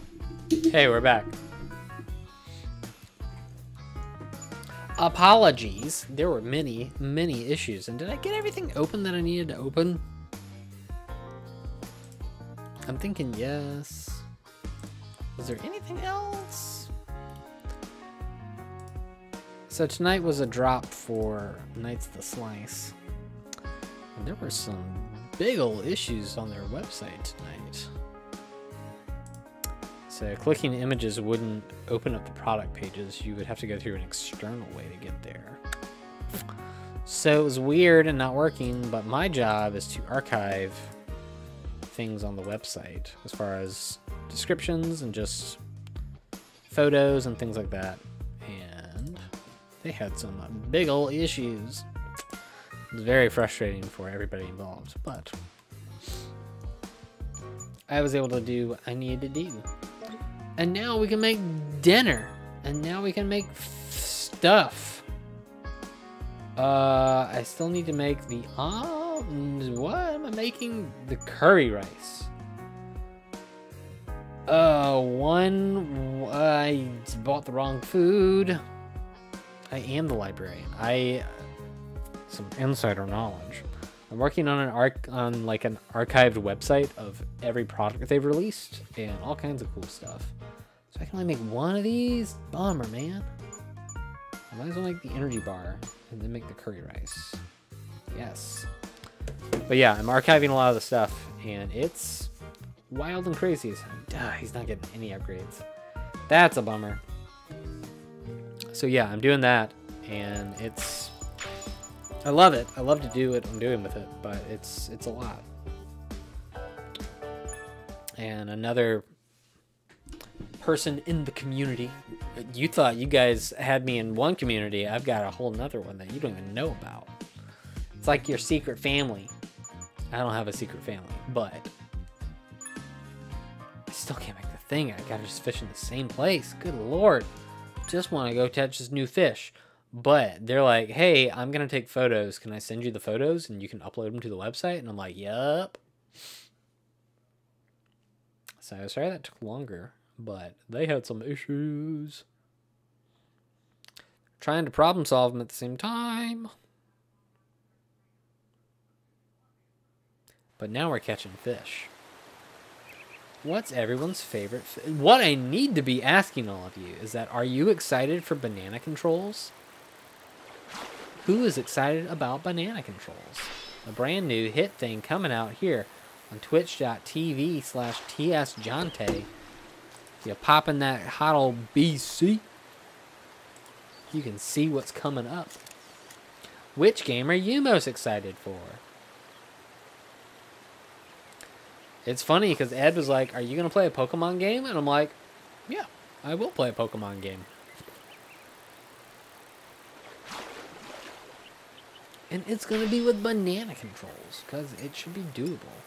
Hey, we're back. Apologies. There were many, many issues. And did I get everything open that I needed to open? I'm thinking yes. Was there anything else? So tonight was a drop for Knights the Slice. And there were some big ol' issues on their website tonight. So clicking images wouldn't open up the product pages. You would have to go through an external way to get there. So it was weird and not working, but my job is to archive things on the website as far as descriptions and just photos and things like that. And they had some big ol' issues. It was very frustrating for everybody involved, but I was able to do what I needed to do. And now we can make dinner. And now we can make stuff. Uh, I still need to make the, uh, what am I making? The curry rice. Uh, one, I bought the wrong food. I am the librarian. I, some insider knowledge. I'm working on an arc on like an archived website of every product they've released and all kinds of cool stuff. So I can only make one of these? Bummer, man. I might as well make the energy bar and then make the curry rice. Yes. But yeah, I'm archiving a lot of the stuff and it's wild and crazy. Duh, he's not getting any upgrades. That's a bummer. So yeah, I'm doing that and it's I love it. I love to do what I'm doing with it, but it's it's a lot. And another person in the community. You thought you guys had me in one community. I've got a whole nother one that you don't even know about. It's like your secret family. I don't have a secret family, but I still can't make the thing. I gotta just fish in the same place. Good lord. Just want to go catch this new fish. But they're like, hey, I'm to take photos. Can I send you the photos and you can upload them to the website? And I'm like, yup. So sorry that took longer but they had some issues. Trying to problem solve them at the same time. But now we're catching fish. What's everyone's favorite? what I need to be asking all of you is that are you excited for banana controls? Who is excited about banana controls? A brand new hit thing coming out here on twitch.tv slash tsjonte you popping that hot old BC, you can see what's coming up. Which game are you most excited for? It's funny because Ed was like, Are you going to play a Pokemon game? And I'm like, Yeah, I will play a Pokemon game. And it's going to be with banana controls because it should be doable.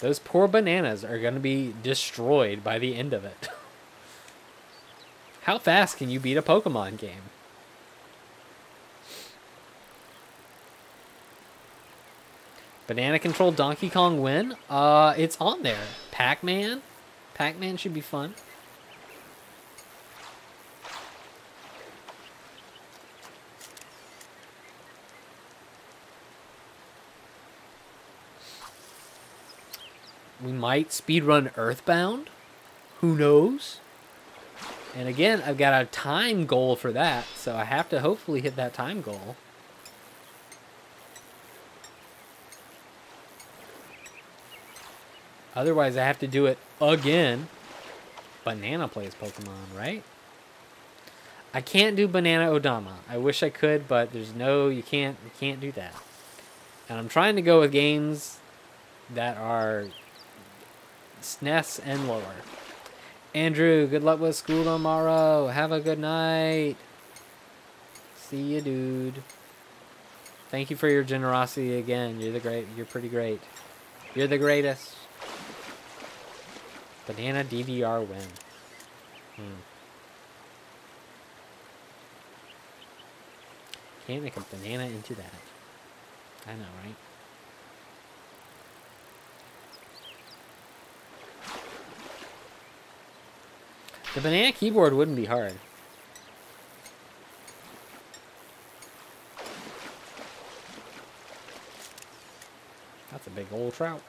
Those poor bananas are going to be destroyed by the end of it. How fast can you beat a Pokemon game? Banana Control Donkey Kong win? Uh, it's on there. Pac-Man? Pac-Man should be fun. We might speedrun Earthbound. Who knows? And again, I've got a time goal for that, so I have to hopefully hit that time goal. Otherwise, I have to do it again. Banana plays Pokemon, right? I can't do Banana Odama. I wish I could, but there's no, you can't, you can't do that. And I'm trying to go with games that are SNES and lower. Andrew, good luck with school tomorrow. Have a good night. See you, dude. Thank you for your generosity again. You're the great. You're pretty great. You're the greatest. Banana DVR win. Hmm. Can't make a banana into that. I know, right? The banana keyboard wouldn't be hard. That's a big old trout.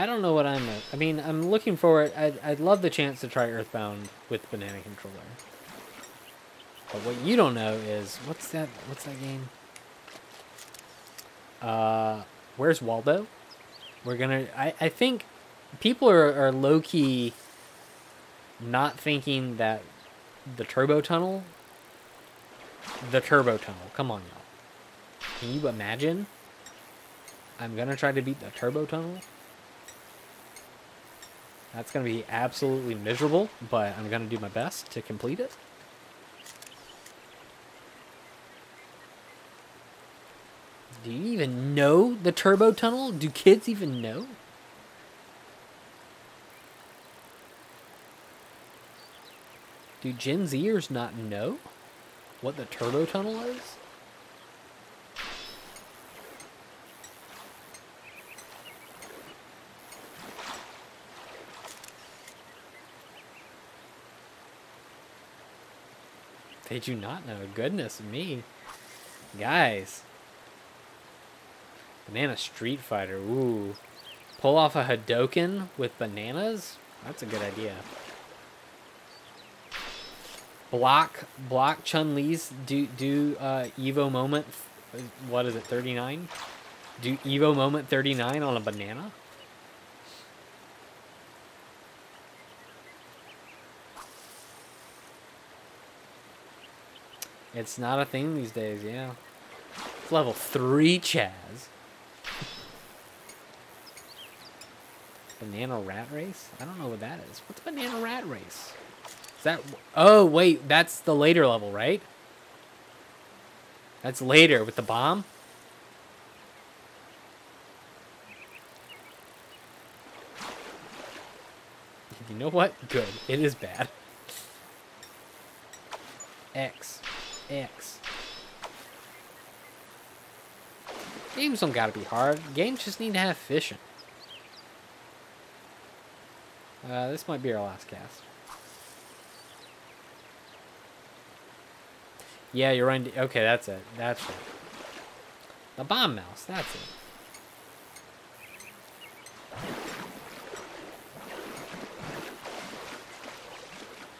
I don't know what I'm. I mean, I'm looking forward. I'd, I'd love the chance to try Earthbound with banana controller. But what you don't know is what's that? What's that game? Uh, where's Waldo? We're gonna. I I think people are are low key. Not thinking that the turbo tunnel. The turbo tunnel. Come on, y'all. Can you imagine? I'm gonna try to beat the turbo tunnel. That's going to be absolutely miserable, but I'm going to do my best to complete it. Do you even know the turbo tunnel? Do kids even know? Do Gen Zers not know what the turbo tunnel is? Did you not know? Goodness me. Guys. Banana Street Fighter. Ooh. Pull off a Hadoken with bananas? That's a good idea. Block block Chun Li's do do uh, Evo moment. What is it? Thirty nine. Do Evo moment thirty nine on a banana. It's not a thing these days, yeah. It's level 3 Chaz. Banana Rat Race? I don't know what that is. What's Banana Rat Race? Is that... Oh, wait. That's the later level, right? That's later with the bomb? You know what? Good. It is bad. X. X. Games don't gotta be hard. Games just need to have fishing. Uh, this might be our last cast. Yeah, you're right. Okay, that's it. That's it. The bomb mouse. That's it.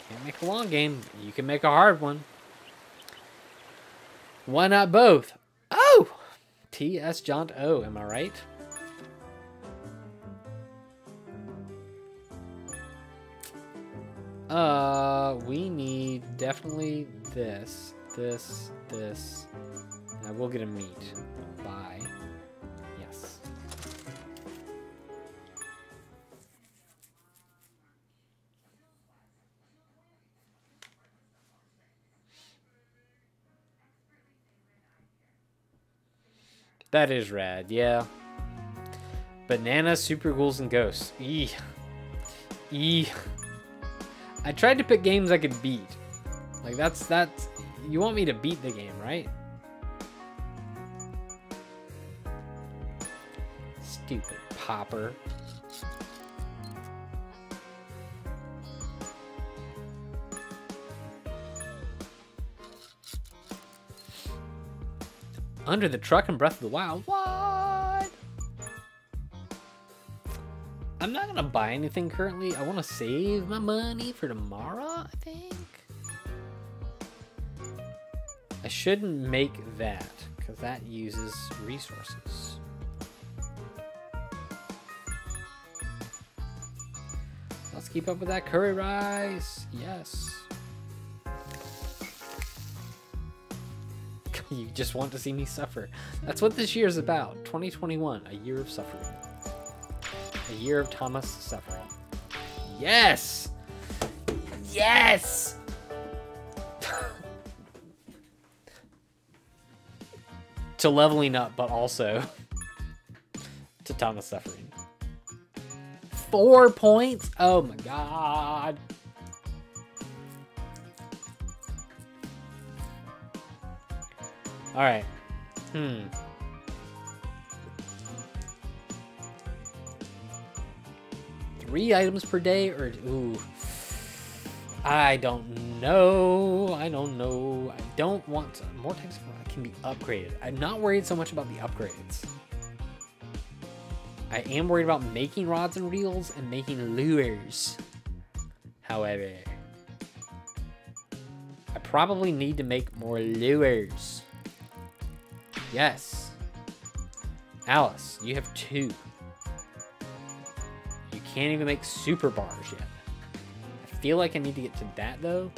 Can't make a long game. You can make a hard one. Why not both? Oh! T.S. Jonte, am I right? Uh, we need definitely this, this, this. And I will get a meat. That is rad, yeah. Banana, super ghouls, and ghosts. E. E. I tried to pick games I could beat. Like that's that's you want me to beat the game, right? Stupid popper. Under the truck and Breath of the Wild. What? I'm not gonna buy anything currently. I want to save my money for tomorrow, I think. I shouldn't make that, because that uses resources. Let's keep up with that curry rice. Yes. you just want to see me suffer. That's what this year is about. 2021, a year of suffering. A year of Thomas suffering. Yes! Yes! to leveling up, but also to Thomas suffering. Four points? Oh my god. Alright. Hmm. Three items per day or ooh. I don't know. I don't know. I don't want more types of can be upgraded. I'm not worried so much about the upgrades. I am worried about making rods and reels and making lures. However, I probably need to make more lures. Yes. Alice, you have two. You can't even make super bars yet. I feel like I need to get to that though.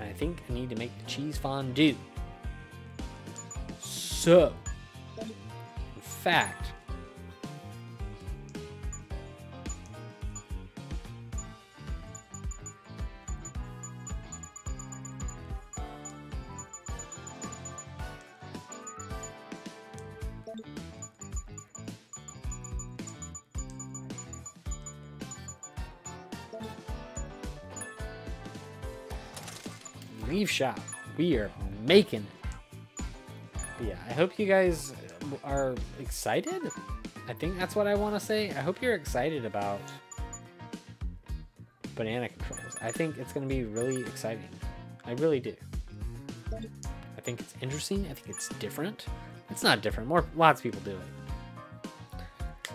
And I think I need to make the cheese fondue. So, in fact, shop. We are making it. But yeah, I hope you guys are excited. I think that's what I want to say. I hope you're excited about banana controls. I think it's going to be really exciting. I really do. I think it's interesting. I think it's different. It's not different. More lots of people do it.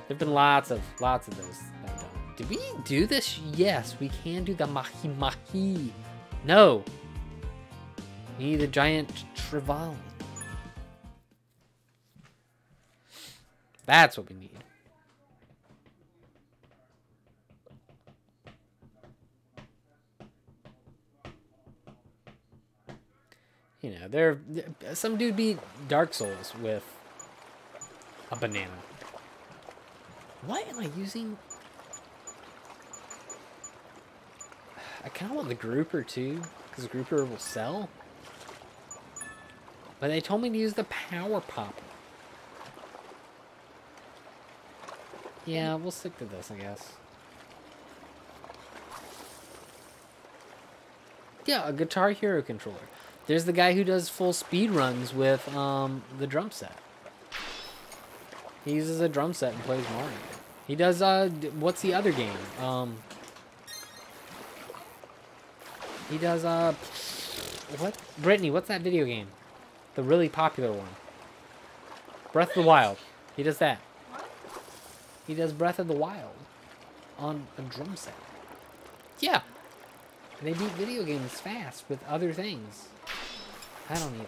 There've been lots of lots of those that done. Did we do this? Yes, we can do the mahi mahi. No, need a giant trevally. That's what we need. You know, there some dude beat Dark Souls with a banana. What am I using? I kind of want the grouper too, because the grouper will sell. But they told me to use the power pop. Yeah, we'll stick to this, I guess. Yeah, a Guitar Hero controller. There's the guy who does full speed runs with um, the drum set. He uses a drum set and plays Mario. He does, uh, what's the other game? Um, he does, uh, what? Brittany, what's that video game? The really popular one. Breath of the Wild. He does that. He does Breath of the Wild on a drum set. Yeah. And they beat video games fast with other things. I don't either.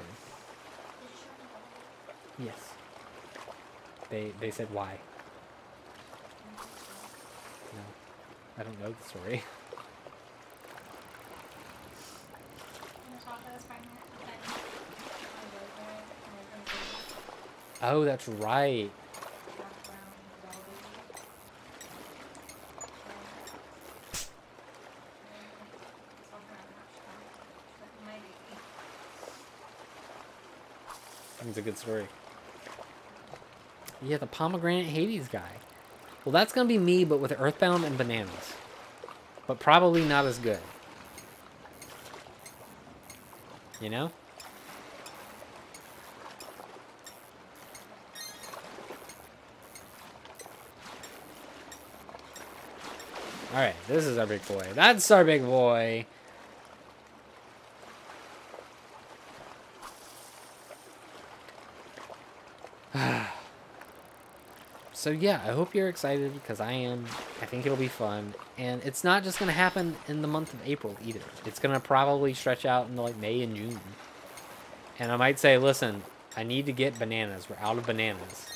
Yes. They they said why. No. I don't know the story. Oh, that's right. That's a good story. Yeah, the pomegranate Hades guy. Well, that's going to be me, but with Earthbound and bananas. But probably not as good. You know? Alright, this is our big boy. That's our big boy. so yeah, I hope you're excited because I am. I think it'll be fun. And it's not just going to happen in the month of April either. It's going to probably stretch out into like May and June. And I might say, listen, I need to get bananas. We're out of bananas.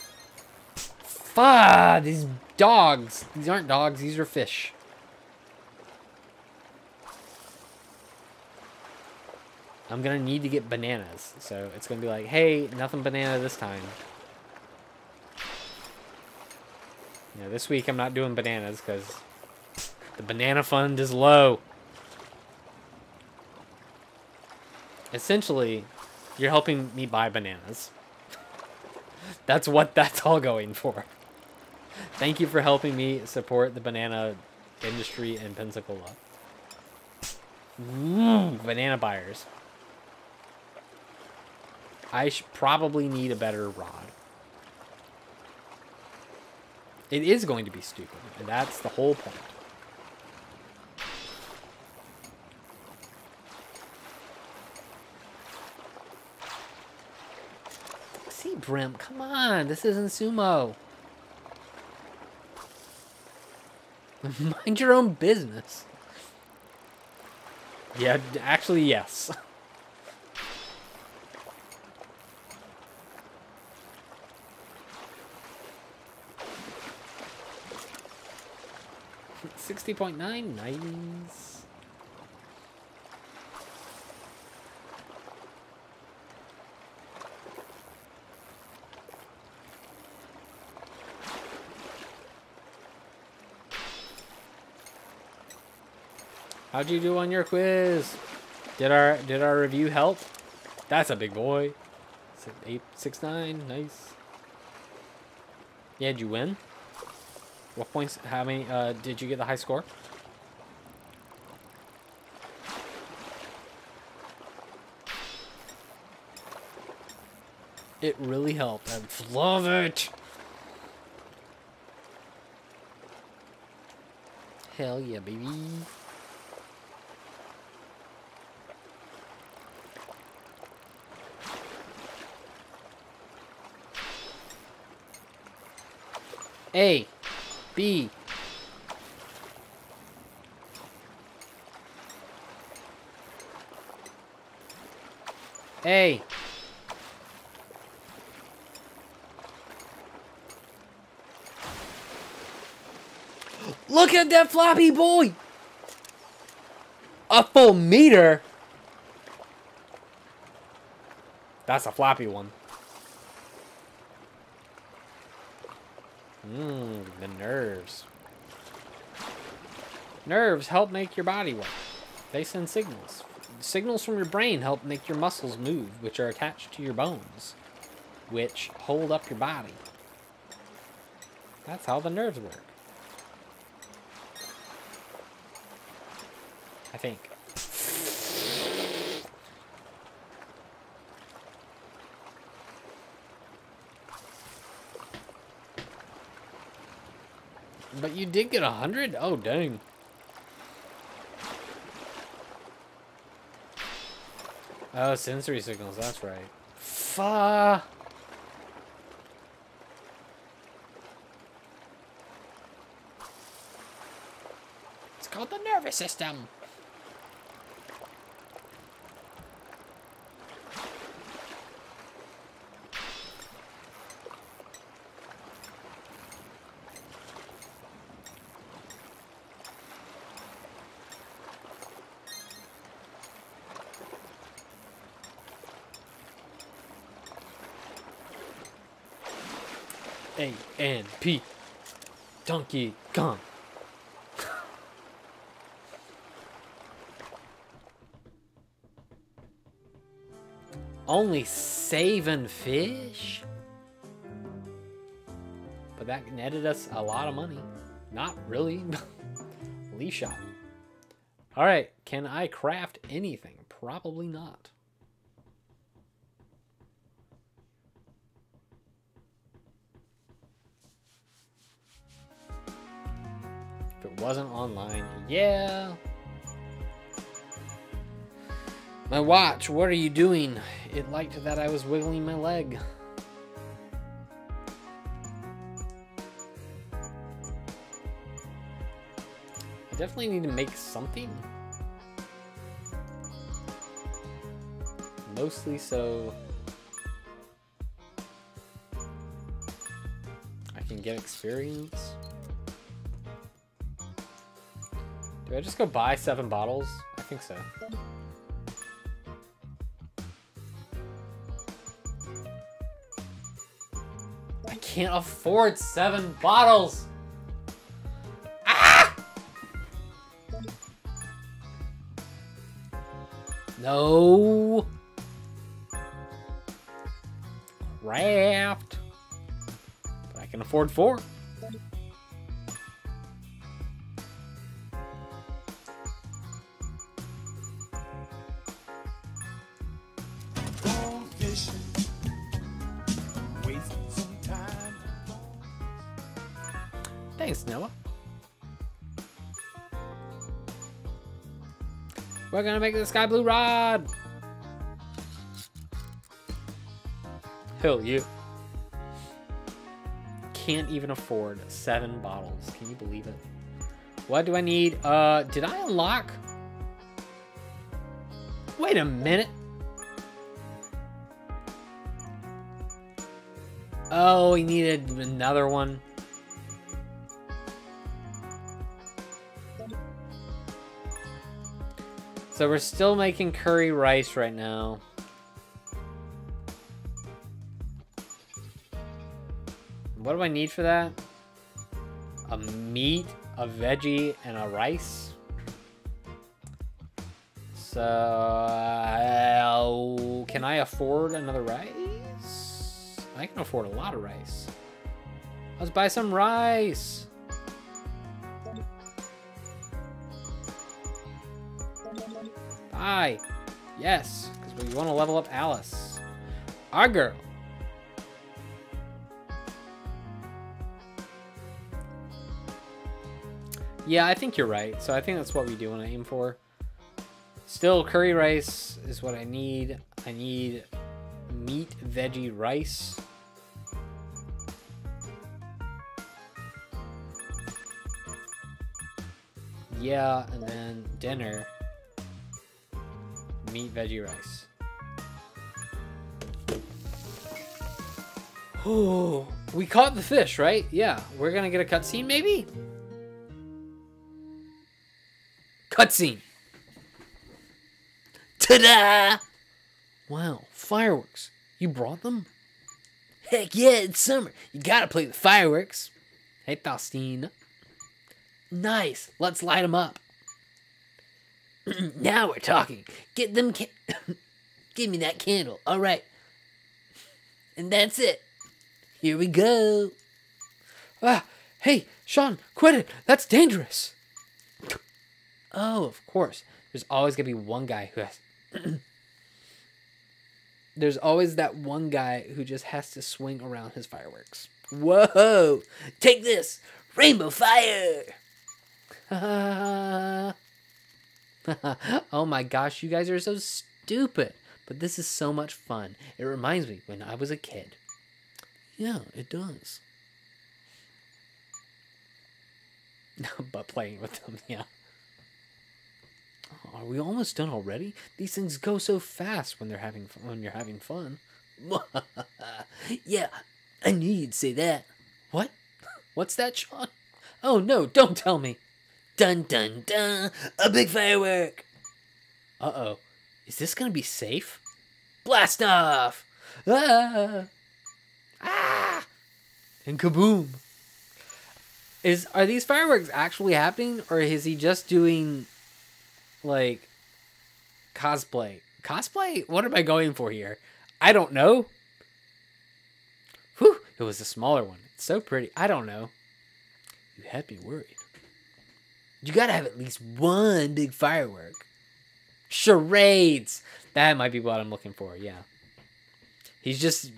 Fuck! These dogs. These aren't dogs. These are fish. I'm gonna need to get bananas. So it's gonna be like, hey, nothing banana this time. You know, this week I'm not doing bananas because The banana fund is low. Essentially, you're helping me buy bananas. That's what that's all going for. Thank you for helping me support the banana industry in Pensacola. Ooh, banana buyers. I should probably need a better rod. It is going to be stupid, and that's the whole point. See, Brim, come on. This isn't sumo. Mind your own business. Yeah, actually, yes. Sixty point nine, nice. How'd you do on your quiz? Did our did our review help? That's a big boy. Eight six nine, nice. Yeah, did you win? What points? How many? Uh, did you get the high score? It really helped. I love it. Hell yeah, baby. A, A. Look at that floppy boy! A full meter? That's a floppy one. The nerves. Nerves help make your body work. They send signals. Signals from your brain help make your muscles move, which are attached to your bones, which hold up your body. That's how the nerves work. I think. But you did get a hundred? Oh, dang. Oh, sensory signals, that's right. It's called the nervous system. A N P. Donkey Kong. Only saving fish? But that netted us a lot of money. Not really. Lee shop. Alright, can I craft anything? Probably not. Wasn't online, yeah. My watch, what are you doing? It liked that I was wiggling my leg. I definitely need to make something. Mostly so I can get experience. Do I just go buy seven bottles? I think so. I can't afford seven bottles! Ah! No! Raft! But I can afford four. We're gonna make the sky blue rod. Hell you. Can't even afford seven bottles. Can you believe it? What do I need? Uh, did I unlock? Wait a minute. Oh, we needed another one. So we're still making curry rice right now. What do I need for that? A meat, a veggie, and a rice. So, uh, can I afford another rice? I can afford a lot of rice. Let's buy some rice. Yes, because we want to level up Alice. Our girl. Yeah, I think you're right. So I think that's what we do want to aim for. Still, curry rice is what I need. I need meat, veggie, rice. Yeah, and then dinner. Meat, veggie, rice. Oh, we caught the fish, right? Yeah, we're gonna get a cutscene, maybe? Cutscene. Ta-da! Wow, fireworks. You brought them? Heck yeah, it's summer. You gotta play the fireworks. Hey, Faustine. Nice. Let's light them up. now we're talking. Get them. Give me that candle. All right. And that's it. Here we go. Ah, hey, Sean, quit it. That's dangerous. Oh, of course. There's always gonna be one guy who has. There's always that one guy who just has to swing around his fireworks. Whoa! Take this! Rainbow fire! oh my gosh, you guys are so stupid. But this is so much fun. It reminds me when I was a kid. Yeah, it does. but playing with them, yeah. Are we almost done already? These things go so fast when they're having fun, when you're having fun. yeah, I knew you'd say that. What? What's that, Sean? Oh no, don't tell me. Dun dun dun! A big firework! Uh oh. Is this gonna be safe? Blast off! Ah! Ah! And kaboom! Is are these fireworks actually happening, or is he just doing like cosplay? Cosplay? What am I going for here? I don't know. Whew! It was a smaller one. It's so pretty. I don't know. You had me worried. You gotta have at least one big firework. Charades! That might be what I'm looking for, yeah. He's just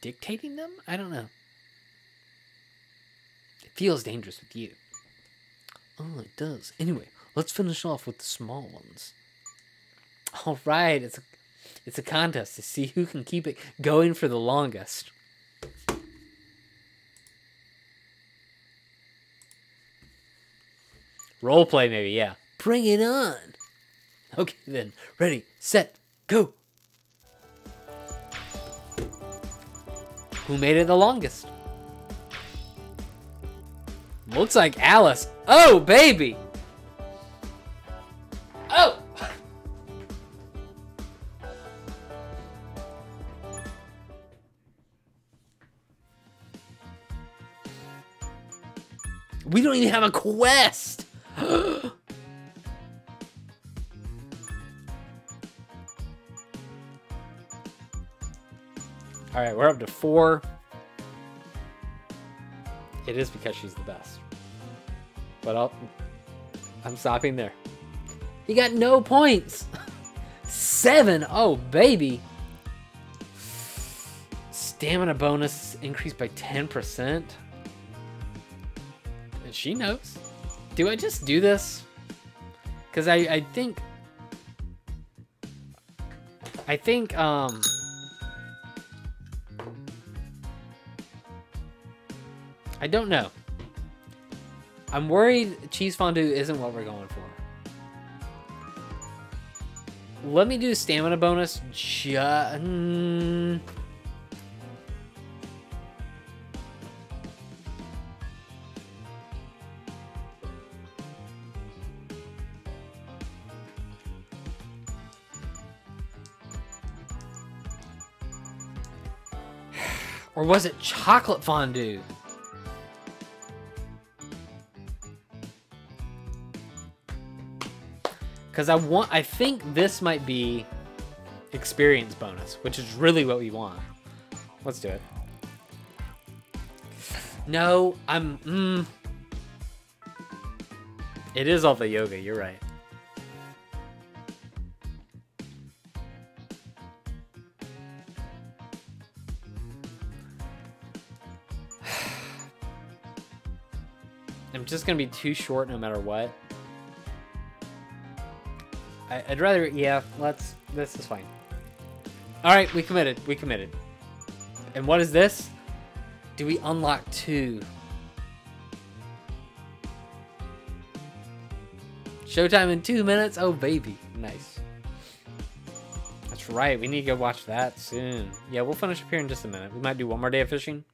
dictating them? I don't know. It feels dangerous with you. Oh, it does. Anyway, let's finish off with the small ones. All right, it's a, it's a contest to see who can keep it going for the longest. Role play, maybe, yeah. Bring it on. Okay, then. Ready, set, go. Who made it the longest? Looks like Alice. Oh, baby. Oh. We don't even have a quest. All right, we're up to four. It is because she's the best. But I'll, I'm stopping there. You got no points. Seven. Oh, baby. Stamina bonus increased by 10%. And she knows. Do I just do this? Because I, I think... I think, um... I don't know. I'm worried cheese fondue isn't what we're going for. Let me do stamina bonus. Ju- mm. Or was it chocolate fondue? Because I want, I think this might be experience bonus, which is really what we want. Let's do it. No, I'm, mm. It is all the yoga, you're right. I'm just gonna be too short no matter what. I, I'd rather, yeah, let's, this is fine. Alright, we committed, we committed. And what is this? Do we unlock two? Showtime in two minutes? Oh, baby. Nice. That's right, we need to go watch that soon. Yeah, we'll finish up here in just a minute. We might do one more day of fishing.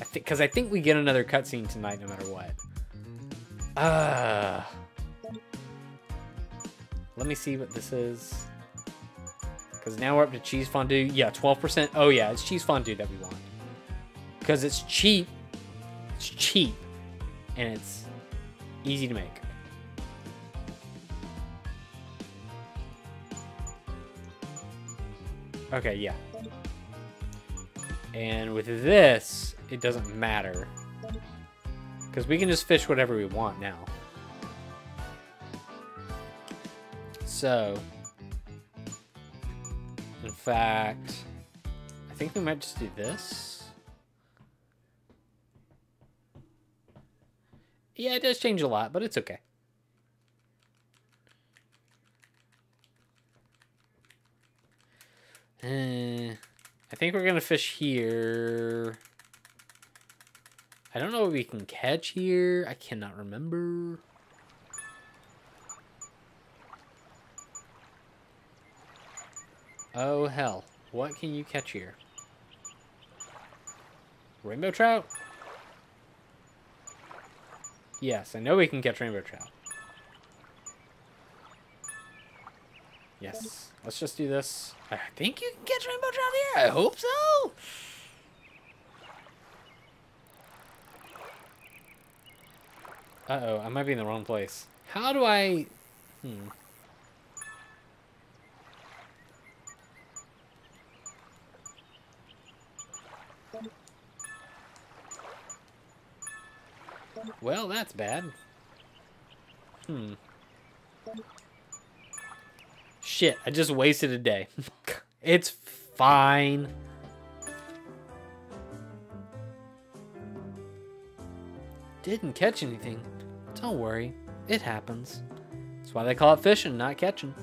I think, because I think we get another cutscene tonight no matter what. Ah. Let me see what this is. Because now we're up to cheese fondue. Yeah, 12%. Oh, yeah, it's cheese fondue that we want. Because it's cheap. It's cheap. And it's easy to make. Okay, yeah. And with this, it doesn't matter. Because we can just fish whatever we want now. So, in fact, I think we might just do this. Yeah, it does change a lot, but it's okay. Uh, I think we're going to fish here. I don't know what we can catch here. I cannot remember. Oh, hell. What can you catch here? Rainbow trout? Yes, I know we can catch rainbow trout. Yes. Let's just do this. I think you can catch rainbow trout here. I hope so. Uh-oh, I might be in the wrong place. How do I... Hmm. Well, that's bad. Hmm. Shit, I just wasted a day. it's fine. Didn't catch anything. Don't worry, it happens. That's why they call it fishing, not catching.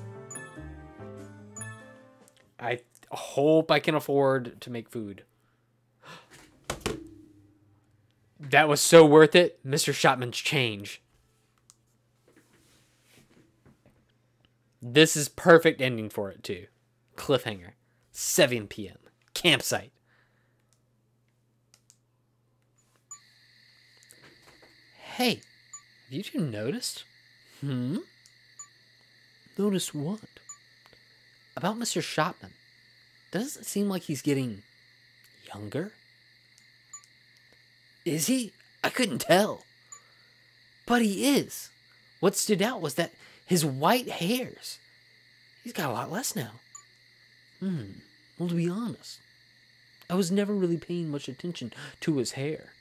I hope I can afford to make food. That was so worth it. Mr. Shopman's change. This is perfect ending for it too. Cliffhanger. 7 p.m. Campsite. Hey, have you two noticed? Hmm? Notice what? About Mr. Shopman. Doesn't it seem like he's getting younger? Is he? I couldn't tell. But he is. What stood out was that his white hairs. He's got a lot less now. Hmm. Well, to be honest, I was never really paying much attention to his hair,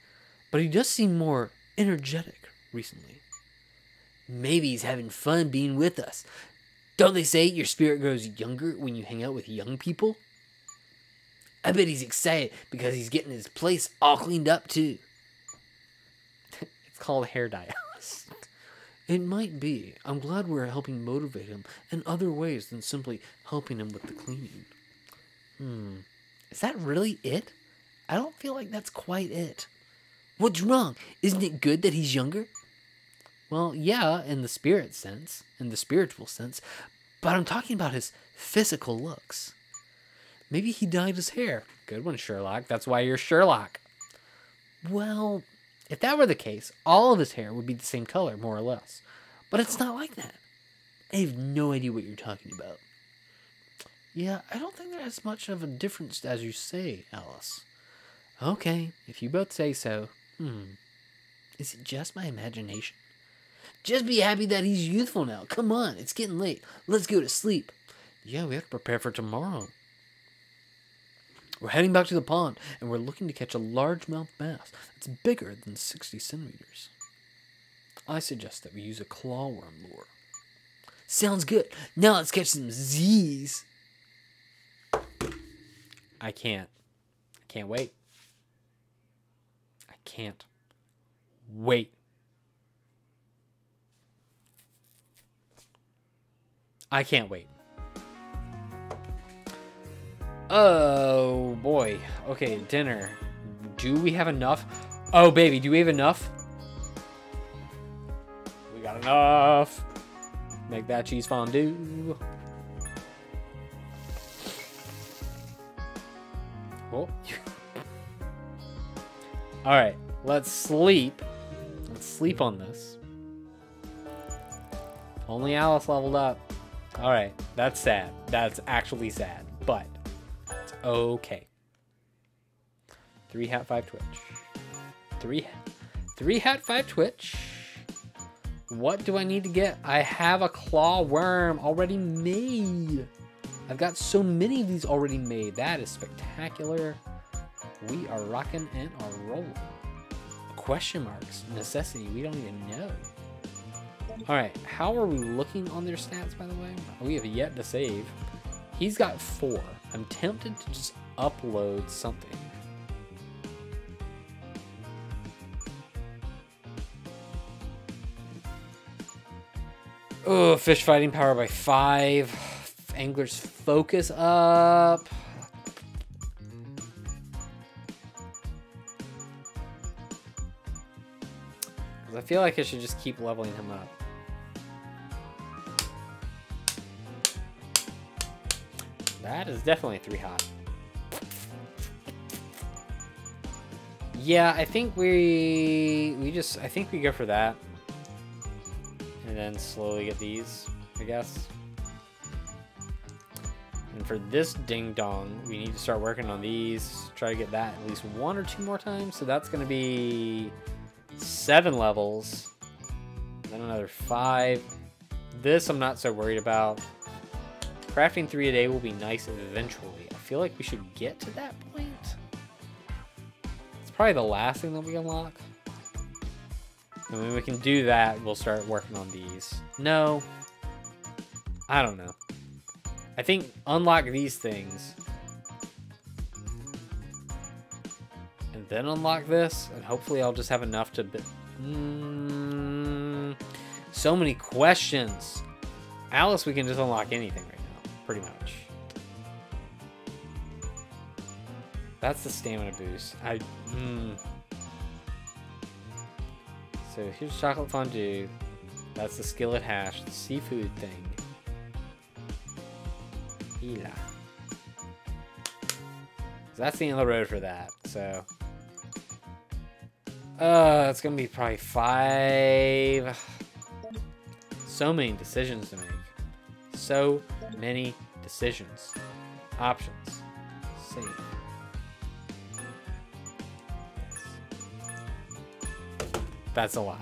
but he does seem more energetic recently. Maybe he's having fun being with us. Don't they say your spirit grows younger when you hang out with young people? I bet he's excited because he's getting his place all cleaned up too. Called hair dye. it might be. I'm glad we're helping motivate him in other ways than simply helping him with the cleaning. Hmm. Is that really it? I don't feel like that's quite it. What's wrong? Isn't it good that he's younger? Well, yeah, in the spirit sense, in the spiritual sense, but I'm talking about his physical looks. Maybe he dyed his hair. Good one, Sherlock. That's why you're Sherlock. Well, if that were the case, all of his hair would be the same color, more or less. But it's not like that. I have no idea what you're talking about. Yeah, I don't think there's as much of a difference as you say, Alice. Okay, if you both say so. Hmm. Is it just my imagination? Just be happy that he's youthful now. Come on, it's getting late. Let's go to sleep. Yeah, we have to prepare for tomorrow. We're heading back to the pond, and we're looking to catch a largemouth bass that's bigger than 60 centimeters. I suggest that we use a clawworm lure. Sounds good. Now let's catch some Z's. I can't. I can't wait. I can't wait. I can't wait. Oh boy. Okay, dinner. Do we have enough? Oh baby, do we have enough? We got enough. Make that cheese fondue. Oh. All right, let's sleep. Let's sleep on this. Only Alice leveled up. All right, that's sad. That's actually sad, okay. Three hat five twitch. Three, three hat five twitch. What do I need to get? I have a claw worm already made. I've got so many of these already made. That is spectacular. We are rocking and are rolling. Question marks. Necessity. We don't even know. All right. How are we looking on their stats, by the way? We have yet to save. He's got four. I'm tempted to just upload something. Oh, fish fighting power by five. Angler's focus up. I feel like I should just keep leveling him up. That is definitely three hot. Yeah, I think we we just I think we go for that. And then slowly get these, I guess. And for this ding dong, we need to start working on these. Try to get that at least one or two more times. So that's gonna be seven levels. Then another five. This I'm not so worried about. Crafting three a day will be nice eventually. I feel like we should get to that point. It's probably the last thing that we unlock. And when we can do that, we'll start working on these. No. I don't know. I think unlock these things. And then unlock this, and hopefully I'll just have enough to... Mm, so many questions. Alice, we can just unlock anything pretty much. That's the stamina boost. I... Mm. So here's chocolate fondue. That's the skillet hash, the seafood thing. Hila. So that's the end of the road for that. So, uh, it's gonna be probably five. So many decisions to make. So many decisions. Options. Save. That's a lot.